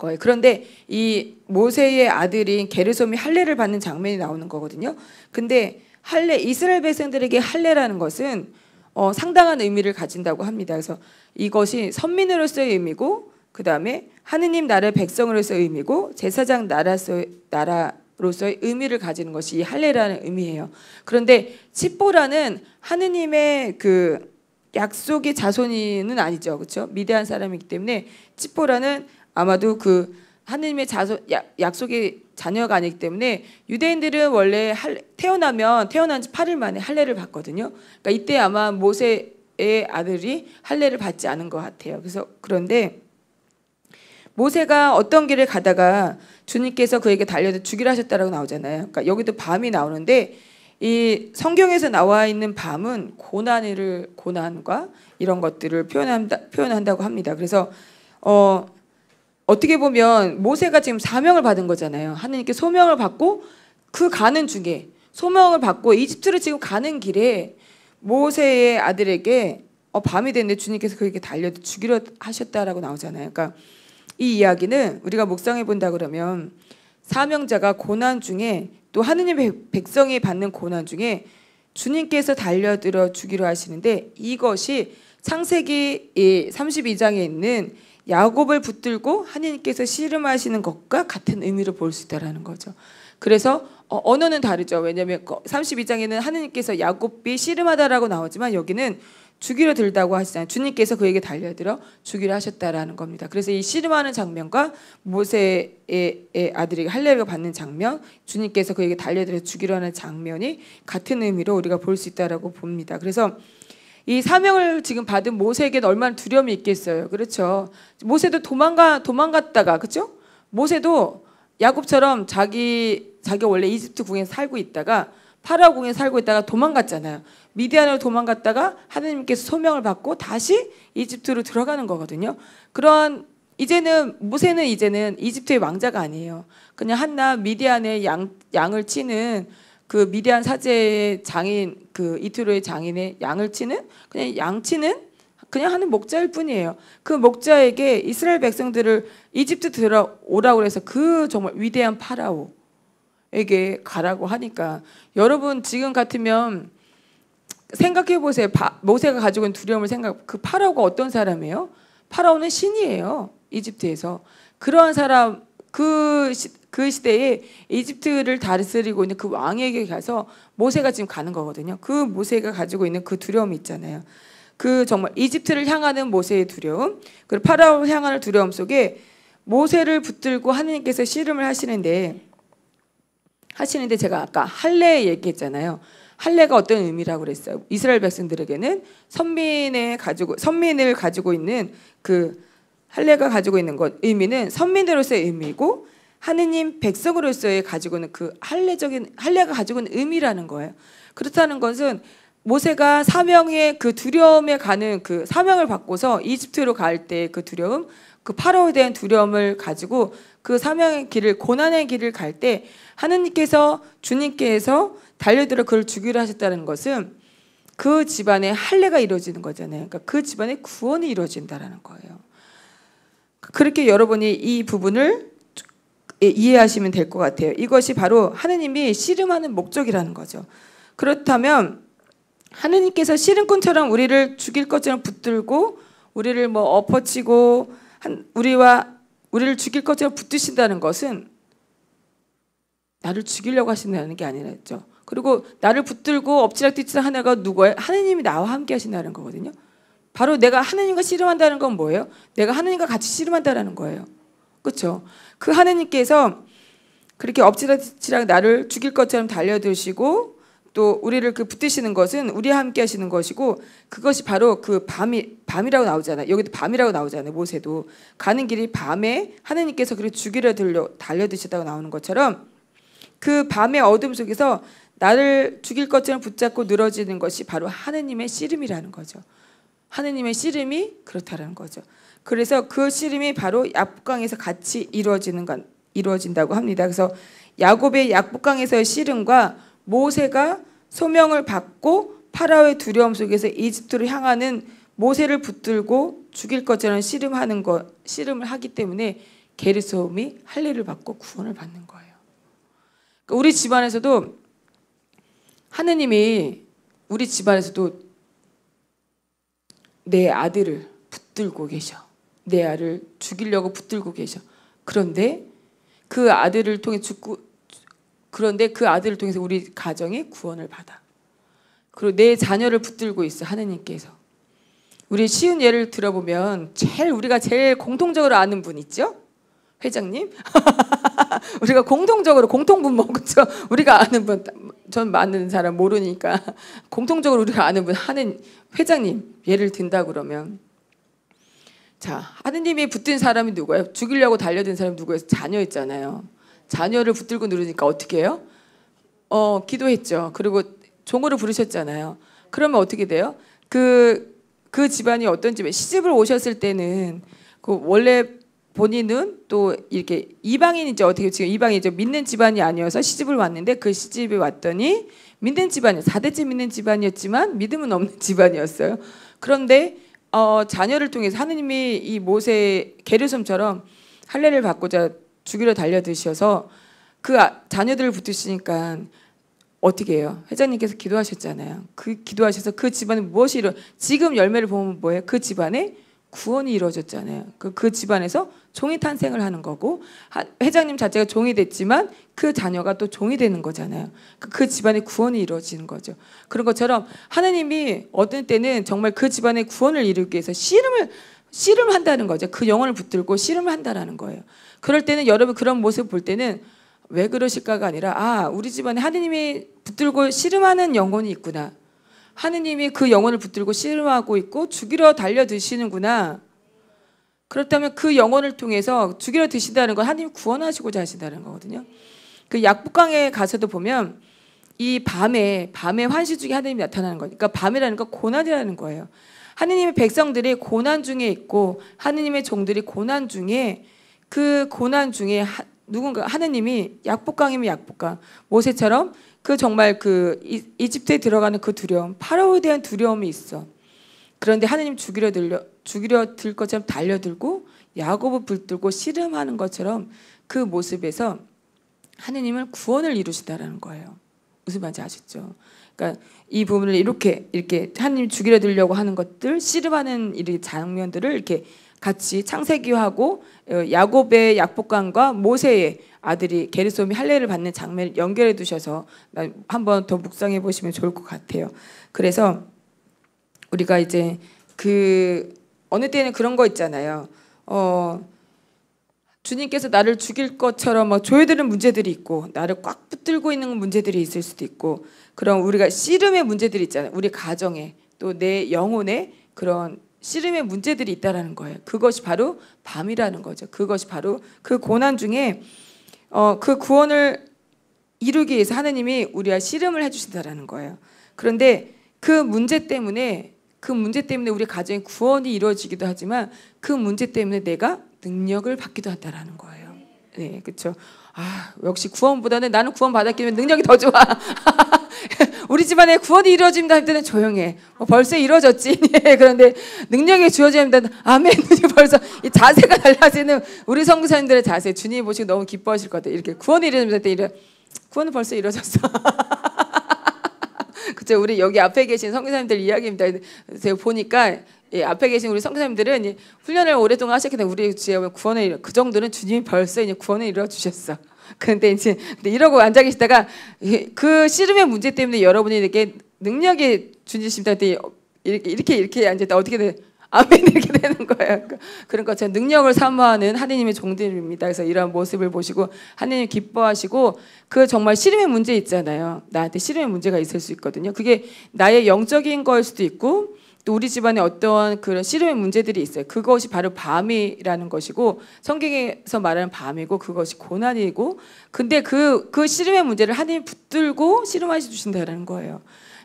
거예요. 그런데 이 모세의 아들인 게르솜이 할례를 받는 장면이 나오는 거거든요. 근데 할례 이스라엘 백성들에게 할례라는 것은 어, 상당한 의미를 가진다고 합니다. 그래서 이것이 선민으로서의 의미고 그 다음에 하느님 나라의 백성으로서의 의미고 제사장 나라서, 나라로서의 의미를 가지는 것이 이 할례라는 의미예요. 그런데 칩보라는 하느님의 그 약속의 자손이는 아니죠. 그렇죠? 미대한 사람이기 때문에 찌포라는 아마도 그 하느님의 자손 약속의 자녀가 아니기 때문에 유대인들은 원래 할, 태어나면 태어난 지 8일 만에 할례를 받거든요. 그러니까 이때 아마 모세의 아들이 할례를 받지 않은 것 같아요. 그래서 그런데 모세가 어떤 길을 가다가 주님께서 그에게 달려서 죽이라 하셨다라고 나오잖아요. 그러니까 여기도 밤이 나오는데 이 성경에서 나와 있는 밤은 고난을 고난과 이런 것들을 표현한다 표현한다고 합니다. 그래서 어 어떻게 보면 모세가 지금 사명을 받은 거잖아요. 하느님께 소명을 받고 그 가는 중에 소명을 받고 이집트를 지금 가는 길에 모세의 아들에게 어, 밤이 됐는데 주님께서 그에게 달려 죽이려 하셨다라고 나오잖아요. 그러니까 이 이야기는 우리가 묵상해 본다 그러면 사명자가 고난 중에 또 하느님의 백성이 받는 고난 중에 주님께서 달려들어 주기로 하시는데 이것이 창세기 32장에 있는 야곱을 붙들고 하느님께서 씨름하시는 것과 같은 의미로 볼 수 있다라는 거죠. 그래서 어, 언어는 다르죠. 왜냐하면 32장에는 하느님께서 야곱이 씨름하다라고 나오지만 여기는 주기로 들다고 하시잖아요. 주님께서 그에게 달려들어 주기로 하셨다라는 겁니다. 그래서 이 씨름하는 장면과 모세의 아들에게 할례를 받는 장면, 주님께서 그에게 달려들어 주기로 하는 장면이 같은 의미로 우리가 볼 수 있다라고 봅니다. 그래서 이 사명을 지금 받은 모세에게는 얼마나 두려움이 있겠어요. 그렇죠. 모세도 도망가 도망갔다가 그렇죠? 모세도 야곱처럼 자기 자기 원래 이집트 궁에 살고 있다가 파라오 궁에 살고 있다가 도망갔잖아요. 미디안으로 도망갔다가 하느님께서 소명을 받고 다시 이집트로 들어가는 거거든요. 그런 이제는 모세는 이제는 이집트의 왕자가 아니에요. 그냥 한나 미디안의 양 양을 치는 그 미디안 사제의 장인 그 이트로의 장인의 양을 치는 그냥 양 치는 그냥 하는 목자일 뿐이에요. 그 목자에게 이스라엘 백성들을 이집트 들어오라고 그래서 그 정말 위대한 파라오에게 가라고 하니까 여러분 지금 같으면 생각해 보세요. 모세가 가지고 있는 두려움을 생각. 그 파라오가 어떤 사람이에요? 파라오는 신이에요. 이집트에서 그러한 사람 그, 시, 그 시대에 이집트를 다스리고 있는 그 왕에게 가서 모세가 지금 가는 거거든요. 그 모세가 가지고 있는 그 두려움이 있잖아요. 그 정말 이집트를 향하는 모세의 두려움, 그리고 파라오를 향하는 두려움 속에 모세를 붙들고 하느님께서 씨름을 하시는데 하시는데 제가 아까 할례 얘기했잖아요. 할례가 어떤 의미라고 그랬어요. 이스라엘 백성들에게는 선민의 가지고 선민을 가지고 있는 그 할례가 가지고 있는 것 의미는 선민으로서의 의미고 하느님 백성으로서의 가지고 있는 그 할례적인 할례가 가지고 있는 의미라는 거예요. 그렇다는 것은 모세가 사명의 그 두려움에 가는 그 사명을 받고서 이집트로 갈 때 그 두려움, 그 파라오에 대한 두려움을 가지고 그 사명의 길을 고난의 길을 갈 때 하느님께서 주님께서 달려들어 그를 죽이려 하셨다는 것은 그 집안의 할례가 이루어지는 거잖아요. 그러니까 그 집안의 구원이 이루어진다라는 거예요. 그렇게 여러분이 이 부분을 이해하시면 될 것 같아요. 이것이 바로 하느님이 씨름하는 목적이라는 거죠. 그렇다면 하느님께서 씨름꾼처럼 우리를 죽일 것처럼 붙들고 우리를 뭐 엎어치고 한 우리와 우리를 죽일 것처럼 붙드신다는 것은 나를 죽이려고 하신다는 게 아니라죠. 그리고 나를 붙들고 엎치락뒤치락 하나가 누구예요? 하느님이 나와 함께 하신다는 거거든요. 바로 내가 하느님과 씨름한다는 건 뭐예요? 내가 하느님과 같이 씨름한다라는 거예요. 그렇죠? 그 하느님께서 그렇게 엎치락뒤치락 나를 죽일 것처럼 달려드시고 또 우리를 그 붙드시는 것은 우리와 함께 하시는 것이고 그것이 바로 그 밤이 밤이라고 나오잖아요. 여기도 밤이라고 나오잖아요. 모세도 가는 길이 밤에 하느님께서 그렇게 죽이려 들려 달려드시다고 나오는 것처럼 그 밤의 어둠 속에서 나를 죽일 것처럼 붙잡고 늘어지는 것이 바로 하느님의 씨름이라는 거죠. 하느님의 씨름이 그렇다라는 거죠. 그래서 그 씨름이 바로 약복강에서 같이 이루어지는 건 이루어진다고 합니다. 그래서 야곱의 약복강에서의 씨름과 모세가 소명을 받고 파라오의 두려움 속에서 이집트로 향하는 모세를 붙들고 죽일 것처럼 씨름하는 것 씨름을 하기 때문에 게르소움이 할례를 받고 구원을 받는 거예요. 그러니까 우리 집안에서도 하느님이 우리 집안에서도 내 아들을 붙들고 계셔. 내 아를 죽이려고 붙들고 계셔. 그런데 그 아들을 통해 죽고 그런데 그 아들을 통해서 우리 가정이 구원을 받아. 그리고 내 자녀를 붙들고 있어 하느님께서. 우리 쉬운 예를 들어보면 제일 우리가 제일 공통적으로 아는 분 있죠? 회장님? 우리가 공통적으로 공통분모 그죠? 우리가 아는 분, 전 많은 사람 모르니까 공통적으로 우리가 아는 분 하는 회장님 예를 든다 그러면 자 하느님이 붙든 사람이 누구예요? 죽이려고 달려든 사람이 누구예요? 자녀였잖아요. 자녀를 붙들고 누르니까 어떻게 해요? 어 기도했죠. 그리고 종으로 부르셨잖아요. 그러면 어떻게 돼요? 그그 그 집안이 어떤 집에 시집을 오셨을 때는 그 원래 본인은 또 이렇게 이방인이죠. 어떻게 지금 이방이죠. 믿는 집안이 아니어서 시집을 왔는데 그 시집에 왔더니 믿는 집안이 사대째 믿는 집안이었지만 믿음은 없는 집안이었어요. 그런데 어, 자녀를 통해서 하느님이 이 모세 게르솜처럼 할례를 받고자 죽이러 달려드셔서 그 아, 자녀들을 붙으시니까 어떻게 해요? 회장님께서 기도하셨잖아요. 그 기도하셔서 그 집안에 무엇이 이루 지금 열매를 보면 뭐예요? 그 집안에 구원이 이루어졌잖아요. 그, 그 집안에서 종이 탄생을 하는 거고 회장님 자체가 종이 됐지만 그 자녀가 또 종이 되는 거잖아요. 그, 그 집안의 구원이 이루어지는 거죠. 그런 것처럼 하나님이 어떤 때는 정말 그 집안의 구원을 이루기 위해서 씨름을 씨름한다는 거죠. 그 영혼을 붙들고 씨름을 한다라는 거예요. 그럴 때는 여러분 그런 모습 볼 때는 왜 그러실까가 아니라 아 우리 집안에 하느님이 붙들고 씨름하는 영혼이 있구나. 하느님이 그 영혼을 붙들고 씨름하고 있고 죽이러 달려 드시는구나. 그렇다면 그 영혼을 통해서 죽이러 드신다는 건 하나님 구원하시고자 하신다는 거거든요. 그 약북강에 가서도 보면 이 밤에 밤에 환시 중에 하나님이 나타나는 거니까 그러니까 밤이라는 건 고난이라는 거예요. 하느님의 백성들이 고난 중에 있고 하느님의 종들이 고난 중에 그 고난 중에 하, 누군가 하느님이 약복강이면 약복강 모세처럼 그 정말 그 이- 이집트에 들어가는 그 두려움, 파라오에 대한 두려움이 있어. 그런데 하나님 죽이려 들려 죽이려 들 것처럼 달려들고 야곱을 붙들고 씨름하는 것처럼 그 모습에서 하나님은 구원을 이루시다라는 거예요. 무슨 말인지 아시죠? 그러니까 이 부분을 이렇게 이렇게 하나님 죽이려 들려고 하는 것들 씨름하는 이 장면들을 이렇게 같이 창세기하고 어, 야곱의 약복강과 모세의 아들이 게르솜이 할례를 받는 장면을 연결해 두셔서 한번 더 묵상해 보시면 좋을 것 같아요. 그래서 우리가 이제 그 어느 때는 그런 거 있잖아요. 어 주님께서 나를 죽일 것처럼 막 조여드는 문제들이 있고 나를 꽉 붙들고 있는 문제들이 있을 수도 있고 그런 우리가 씨름의 문제들이 있잖아요. 우리 가정에 또 내 영혼에 그런 씨름의 문제들이 있다라는 거예요. 그것이 바로 밤이라는 거죠. 그것이 바로 그 고난 중에 어, 그 구원을 이루기 위해서 하나님이 우리와 씨름을 해주신다라는 거예요. 그런데 그 문제 때문에 그 문제 때문에 우리 가정의 구원이 이루어지기도 하지만 그 문제 때문에 내가 능력을 받기도 한다라는 거예요. 네, 그렇죠. 아, 역시 구원보다는 나는 구원 받았기 때문에 능력이 더 좋아. 우리 집안에 구원이 이루어집니다 할 때는 조용해. 어, 벌써 이루어졌지. 네, 그런데 능력이 주어집니다. 아멘. 벌써 이 자세가 달라지는 우리 성교사님들의 자세. 주님 보시고 너무 기뻐하실 것 같아요. 이렇게 구원이 이루어집니다. 때 이래 구원은 벌써 이루어졌어. 그죠? 우리 여기 앞에 계신 성교사님들 이야기입니다. 제가 보니까 예, 앞에 계신 우리 성교사님들은 이제 훈련을 오랫동안 하셨기 때문에 우리 구원을 이루- 그 정도는 주님이 벌써 이제 구원을 이루어 주셨어. 근데 이제 근데 이러고 앉아 계시다가 이- 그 씨름의 문제 때문에 여러분이 이렇게 능력이 주님이십니다. 이렇게 이렇게 이렇게 앉았다 어떻게 돼? 아멘 이렇게 되는 거예요. 그- 그런 것처럼 능력을 사모하는 하느님의 종들입니다. 그래서 이런 모습을 보시고 하느님 기뻐하시고 그 정말 씨름의 문제 있잖아요. 나한테 씨름의 문제가 있을 수 있거든요. 그게 나의 영적인 걸 수도 있고 또 우리 집안에 어떠한 그런 씨름의 문제들이 있어요. 그것이 바로 밤이라는 것이고 성경에서 말하는 밤이고 그것이 고난이고 근데 그그 씨름의 문제를 하나님이 붙들고 씨름하시 주신다는 거예요.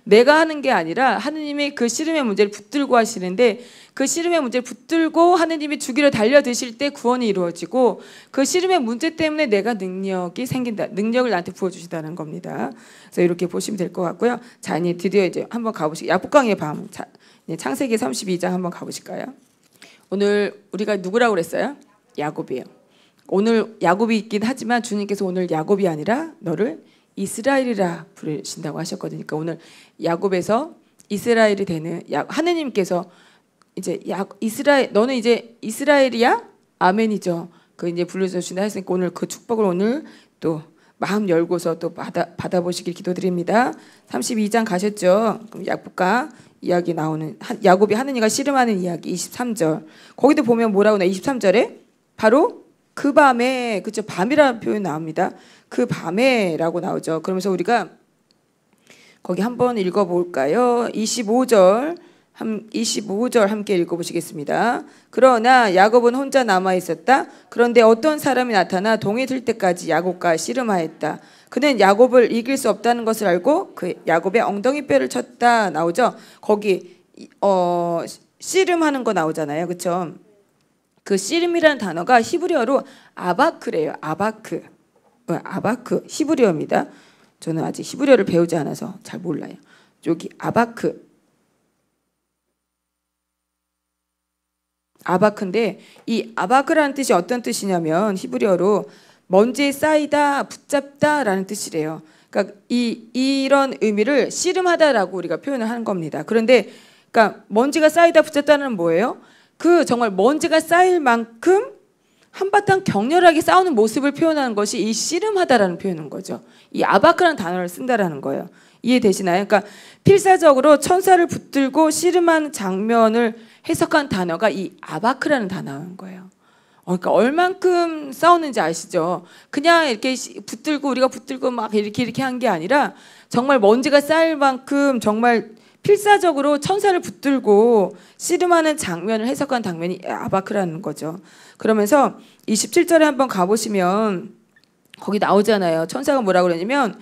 내가 하는 게 아니라 하느님이 그 씨름의 문제를 붙들고 하시는데 그 씨름의 문제를 붙들고 하느님이 주기를 달려 드실 때 구원이 이루어지고 그 씨름의 문제 때문에 내가 능력이 생긴다. 능력을 나한테 부어 주시다는 겁니다. 그래서 이렇게 보시면 될 것 같고요. 자, 이제 드디어 이제 한번 가보시죠. 야복강의 밤. 자, 이제 창세기 32장 한번 가보실까요? 오늘 우리가 누구라고 그랬어요? 야곱이에요. 오늘 야곱이 있긴 하지만 주님께서 오늘 야곱이 아니라 너를 이스라엘이라 부르신다고 하셨거든요. 그러니까 오늘 야곱에서 이스라엘이 되는 야, 하느님께서 이제 야, 이스라엘 너는 이제 이스라엘이야? 아멘이죠. 그 이제 불러주신다 했으니까 오늘 그 축복을 오늘 또 마음 열고서 또 받아 받아보시길 기도드립니다. 32장 가셨죠? 그럼 야곱과 이야기 나오는 하- 야곱이 하느님과 씨름하는 이야기 23절. 거기도 보면 뭐라고 나 23절에 바로 그 밤에 그죠 밤이라는 표현 나옵니다. 그 밤에라고 나오죠. 그러면서 우리가 거기 한번 읽어볼까요? 25절 한 25절 함께 읽어보시겠습니다. 그러나 야곱은 혼자 남아 있었다. 그런데 어떤 사람이 나타나 동이 들 때까지 야곱과 씨름하였다. 그는 야곱을 이길 수 없다는 것을 알고 그 야곱의 엉덩이 뼈를 쳤다 나오죠. 거기 어 씨름하는 거 나오잖아요. 그렇죠? 그 씨름이라는 단어가 히브리어로 아바크래요. 아바크. 어, 아바크 히브리어입니다. 저는 아직 히브리어를 배우지 않아서 잘 몰라요. 여기 아바크. 아바크인데 이 아바크라는 뜻이 어떤 뜻이냐면 히브리어로 먼지에 쌓이다, 붙잡다라는 뜻이래요. 그러니까 이 이런 의미를 씨름하다라고 우리가 표현을 하는 겁니다. 그런데 그러니까 먼지가 쌓이다, 붙잡다는 뭐예요? 그 정말 먼지가 쌓일 만큼 한바탕 격렬하게 싸우는 모습을 표현하는 것이 이 씨름하다라는 표현인 거죠. 이 아바크라는 단어를 쓴다라는 거예요. 이해되시나요? 그러니까 필사적으로 천사를 붙들고 씨름하는 장면을 해석한 단어가 이 아바크라는 단어인 거예요. 어, 그러니까 얼만큼 싸우는지 아시죠? 그냥 이렇게 시- 붙들고 우리가 붙들고 막 이렇게 이렇게 한 게 아니라 정말 먼지가 쌓일 만큼 정말 필사적으로 천사를 붙들고 씨름하는 장면을 해석한 장면이 아바크라는 거죠. 그러면서 27절에 한번 가보시면 거기 나오잖아요. 천사가 뭐라고 그러냐면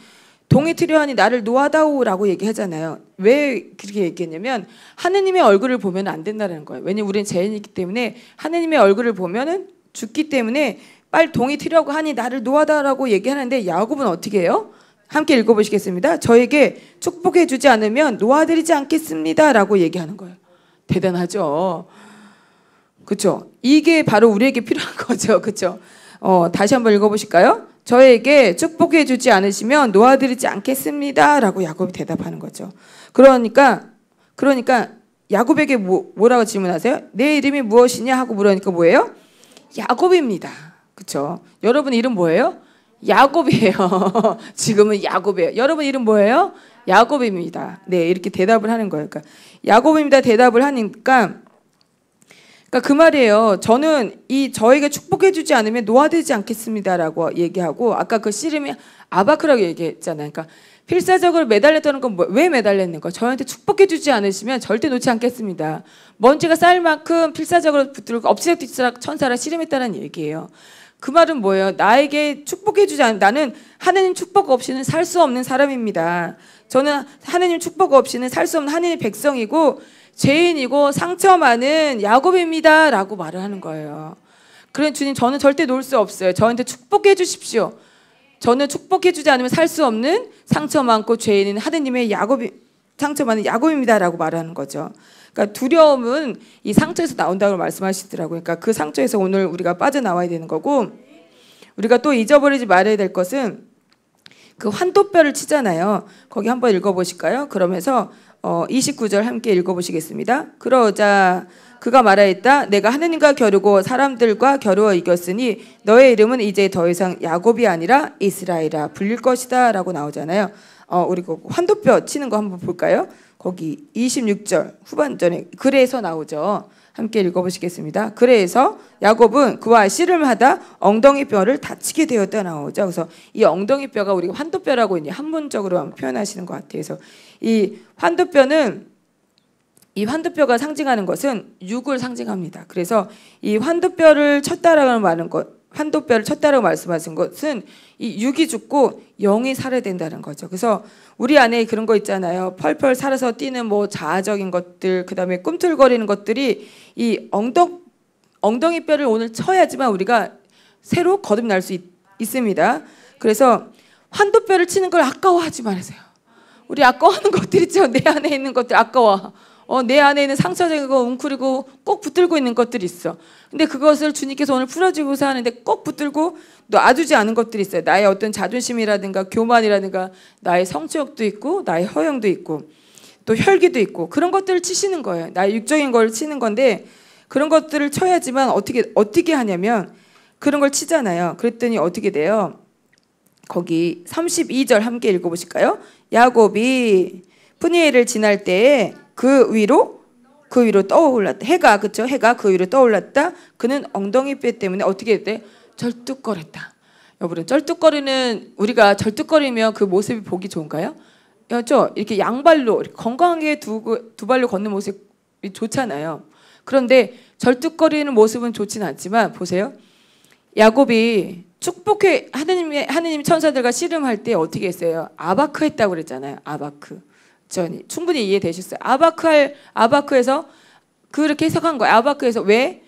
동이 트려하니 나를 놓아다오라고 얘기하잖아요. 왜 그렇게 얘기했냐면 하느님의 얼굴을 보면 안 된다는 거예요. 왜냐면 우리는 죄인이기 때문에 하느님의 얼굴을 보면은 죽기 때문에 빨리 동이 트려고 하니 나를 놓아다라고 얘기하는데 야곱은 어떻게 해요? 함께 읽어보시겠습니다. 저에게 축복해 주지 않으면 놓아드리지 않겠습니다라고 얘기하는 거예요. 대단하죠. 그렇죠. 이게 바로 우리에게 필요한 거죠. 그렇죠. 어, 다시 한번 읽어보실까요? 저에게 축복해 주지 않으시면 놓아드리지 않겠습니다라고 야곱이 대답하는 거죠. 그러니까 그러니까 야곱에게 뭐, 뭐라고 질문하세요? 내 이름이 무엇이냐 하고 물으니까 뭐예요? 야곱입니다. 그렇죠? 여러분 이름 뭐예요? 야곱이에요. 지금은 야곱이에요. 여러분 이름 뭐예요? 야곱입니다. 네, 이렇게 대답을 하는 거예요. 그러니까 야곱입니다. 대답을 하니까 그러니까 그 말이에요. 저는 이 저에게 축복해 주지 않으면 노아되지 않겠습니다라고 얘기하고 아까 그 씨름이 아바크라고 얘기했잖아요. 그러니까 필사적으로 매달렸다는 건왜 뭐, 매달렸는 거? 저한테 축복해 주지 않으시면 절대 놓지 않겠습니다. 먼지가 쌓일 만큼 필사적으로 붙들고 엎치락뒤치락 천사라 씨름했다는 얘기예요. 그 말은 뭐예요? 나에게 축복해 주지 않 나는 하느님 축복 없이는 살 수 없는 사람입니다. 저는 하느님 축복 없이는 살 수 없는 하느님 백성이고 죄인이고 상처 많은 야곱입니다라고 말을 하는 거예요. 그래 주님 저는 절대 놓을 수 없어요. 저한테 축복해 주십시오. 저는 축복해 주지 않으면 살 수 없는 상처 많고 죄인인 하느님의 야곱이 상처 많은 야곱입니다라고 말하는 거죠. 그러니까 두려움은 이 상처에서 나온다고 말씀하시더라고요. 그러니까 그 상처에서 오늘 우리가 빠져나와야 되는 거고 우리가 또 잊어버리지 말아야 될 것은 그 환도뼈를 치잖아요. 거기 한번 읽어보실까요? 그러면서 어, 29절 함께 읽어보시겠습니다. 그러자 그가 말하였다. 내가 하느님과 겨루고 사람들과 겨루어 이겼으니 너의 이름은 이제 더 이상 야곱이 아니라 이스라엘아 불릴 것이다 라고 나오잖아요. 어, 우리 그 환도뼈 치는 거 한번 볼까요? 거기 26절 후반전에 그래서 나오죠. 함께 읽어보시겠습니다. 그래서 야곱은 그와 씨름하다 엉덩이 뼈를 다치게 되었다 나오죠. 그래서 이 엉덩이 뼈가 우리가 환도뼈라고 이제 한문적으로 표현하시는 것 같아요. 그래서 이 환도뼈는 이 환도뼈가 상징하는 것은 육을 상징합니다. 그래서 이 환도뼈를 쳤다라는 말은 것 환도뼈를 쳤다라고 말씀하신 것은 이 육이 죽고 영이 살아야 된다는 거죠. 그래서 우리 안에 그런 거 있잖아요. 펄펄 살아서 뛰는 뭐 자아적인 것들, 그 다음에 꿈틀거리는 것들이 이 엉덩 엉덩이 뼈를 오늘 쳐야지만 우리가 새로 거듭날 수 있, 있습니다. 그래서 환도뼈를 치는 걸 아까워하지 말으세요. 우리 아까워하는 것들 있죠. 내 안에 있는 것들 아까워. 어, 내 안에 있는 거 웅크리고 꼭 붙들고 있는 것들이 있어. 근데 그것을 주님께서 오늘 풀어주고서 하는데 꼭 붙들고 놔두지 않은 것들이 있어요. 나의 어떤 자존심이라든가 교만이라든가 나의 성취욕도 있고 나의 허영도 있고 또 혈기도 있고 그런 것들을 치시는 거예요. 나의 육적인 걸 치는 건데 그런 것들을 쳐야지만 어떻게 어떻게 하냐면 그런 걸 치잖아요. 그랬더니 어떻게 돼요? 거기 32절 함께 읽어보실까요? 야곱이 푸니엘을 지날 때에 그 위로 그 위로 떠올랐다. 해가 그쵸? 해가 그 위로 떠올랐다. 그는 엉덩이 뼈 때문에 어떻게 했대? 절뚝거렸다. 여러분 절뚝거리는 우리가 절뚝거리면 그 모습이 보기 좋은가요? 그렇죠? 이렇게 양발로 건강하게 두, 두 발로 걷는 모습이 좋잖아요. 그런데 절뚝거리는 모습은 좋지는 않지만 보세요. 야곱이 축복해 하느님의 하느님 천사들과 씨름할 때 어떻게 했어요? 아바크 했다고 그랬잖아요. 아바크. 전 충분히 이해되셨어요. 아바크할 아바크에서 그렇게 해석한 거예요. 아바크에서 왜?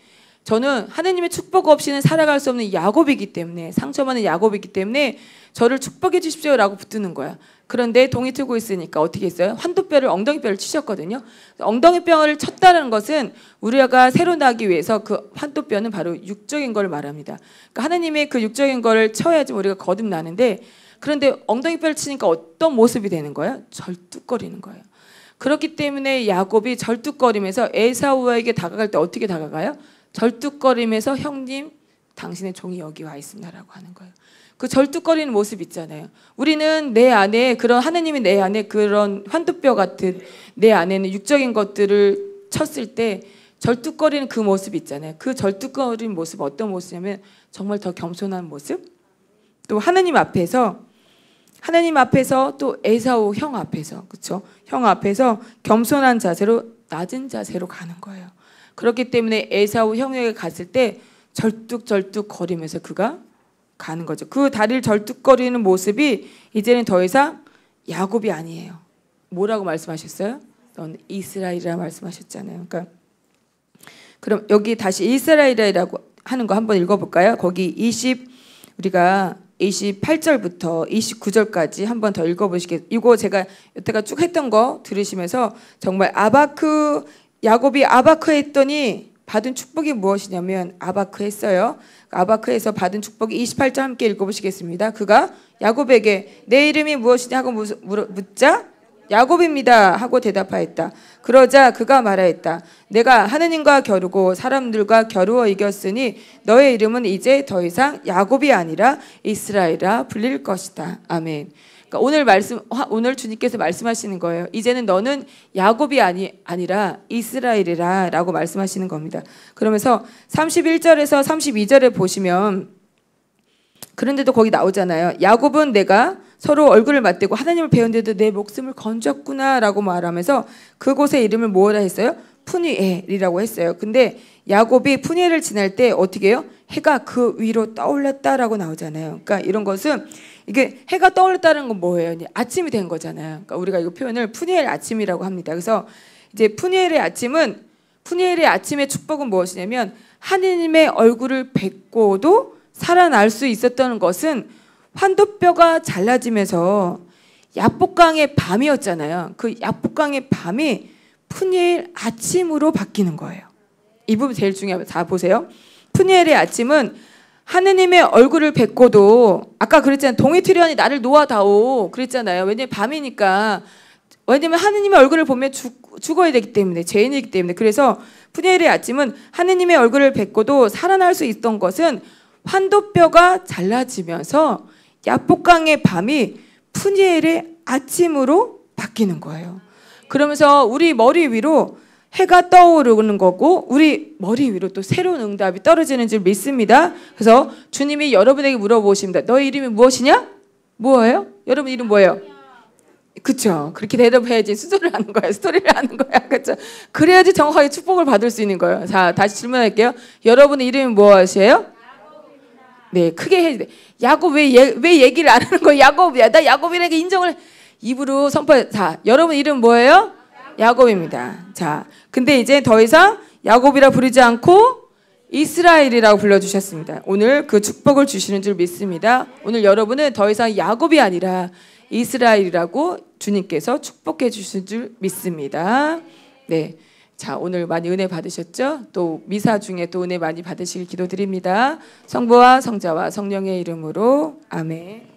저는 하느님의 축복 없이는 살아갈 수 없는 야곱이기 때문에 상처받는 야곱이기 때문에 저를 축복해 주십시오라고 붙드는 거야. 그런데 동이 트고 있으니까 어떻게 했어요? 환도뼈를 엉덩이뼈를 치셨거든요. 엉덩이뼈를 쳤다는 것은 우리가 새로 나기 위해서 그 환도뼈는 바로 육적인 걸 말합니다. 그러니까 하느님의 그 육적인 거를 쳐야지 우리가 거듭나는데 그런데 엉덩이 뼈를 치니까 어떤 모습이 되는 거예요? 절뚝거리는 거예요. 그렇기 때문에 야곱이 절뚝거리면서 에사우에게 다가갈 때 어떻게 다가가요? 절뚝거리면서 형님 당신의 종이 여기 와 있습니다라고 하는 거예요. 그 절뚝거리는 모습 있잖아요. 우리는 내 안에 그런 하느님이 내 안에 그런 환두뼈 같은 내 안에는 육적인 것들을 쳤을 때 절뚝거리는 그 모습 있잖아요. 그 절뚝거리는 모습 어떤 모습이냐면 정말 더 겸손한 모습. 또 하느님 앞에서 하나님 앞에서 또 에사오 형 앞에서 그렇죠? 형 앞에서 겸손한 자세로 낮은 자세로 가는 거예요. 그렇기 때문에 에사오 형에게 갔을 때 절뚝절뚝 거리면서 그가 가는 거죠. 그 다리를 절뚝거리는 모습이 이제는 더 이상 야곱이 아니에요. 뭐라고 말씀하셨어요? 넌 이스라엘이라 말씀하셨잖아요. 그러니까 그럼 여기 다시 이스라엘이라고 하는 거 한번 읽어볼까요? 거기 20 우리가 28절부터 29절까지 한번 더 읽어보시겠. 이거 제가 여태가 쭉 했던 거 들으시면서 정말 아바크 야곱이 아바크 했더니 받은 축복이 무엇이냐면 아바크 했어요. 아바크에서 받은 축복이 28절 함께 읽어보시겠습니다. 그가 야곱에게 내 이름이 무엇이냐 하고 무- 물어- 묻자 야곱입니다 하고 대답하였다. 그러자 그가 말하였다. 내가 하느님과 겨루고 사람들과 겨루어 이겼으니 너의 이름은 이제 더 이상 야곱이 아니라 이스라엘이라 불릴 것이다. 아멘. 그러니까 오늘 말씀 화- 오늘 주님께서 말씀하시는 거예요. 이제는 너는 야곱이 아니 아니라 이스라엘이라라고 말씀하시는 겁니다. 그러면서 31절에서 32절에 보시면 그런데도 거기 나오잖아요. 야곱은 내가 서로 얼굴을 맞대고 하나님을 배웠는데도 내 목숨을 건졌구나라고 말하면서 그곳의 이름을 뭐라 했어요? 푸니엘이라고 했어요. 근데 야곱이 푸니엘을 지날 때 어떻게 해요? 해가 그 위로 떠올랐다라고 나오잖아요. 그러니까 이런 것은 이게 해가 떠올랐다는 건 뭐예요? 아침이 된 거잖아요. 그러니까 우리가 이 표현을 푸니엘 아침이라고 합니다. 그래서 이제 푸니엘의 아침은 푸니엘의 아침의 축복은 무엇이냐면 하느님의 얼굴을 뵙고도 살아날 수 있었던 것은 환도뼈가 잘라지면서 야복강의 밤이었잖아요. 그 야복강의 밤이 푸니엘 아침으로 바뀌는 거예요. 이 부분 제일 중요해요. 다 보세요. 푸니엘의 아침은 하느님의 얼굴을 뵙고도 아까 그랬잖아요. 동이트리언이 나를 놓아다오 그랬잖아요. 왜냐면 밤이니까 왜냐면 하느님의 얼굴을 보면 죽, 죽어야 되기 때문에 죄인이기 때문에 그래서 푸니엘의 아침은 하느님의 얼굴을 뵙고도 살아날 수 있던 것은 환도뼈가 잘라지면서 야복강의 밤이 푸니엘의 아침으로 바뀌는 거예요. 그러면서 우리 머리 위로 해가 떠오르는 거고 우리 머리 위로 또 새로운 응답이 떨어지는 줄 믿습니다. 그래서 주님이 여러분에게 물어보십니다. 너의 이름이 무엇이냐? 뭐예요? 여러분 이름 뭐예요? 그쵸. 그렇게 대답해야지 수술을 하는 거야. 스토리를 하는 거야. 그쵸. 그래야지 정확하게 축복을 받을 수 있는 거예요. 자, 다시 질문할게요. 여러분의 이름이 무엇이에요? 네, 크게 해야 돼. 야곱 왜, 예, 왜 얘기를 안 하는 거예요? 야곱이야. 나 야곱이라는 인정을 입으로 선포해. 자, 여러분 이름 뭐예요? 야곱입니다. 자, 근데 이제 더 이상 야곱이라 부르지 않고 이스라엘이라고 불러주셨습니다. 오늘 그 축복을 주시는 줄 믿습니다. 오늘 여러분은 더 이상 야곱이 아니라 이스라엘이라고 주님께서 축복해 주신 줄 믿습니다. 네. 자, 오늘 많이 은혜 받으셨죠? 또 미사 중에 또 은혜 많이 받으시길 기도드립니다. 성부와 성자와 성령의 이름으로 아멘.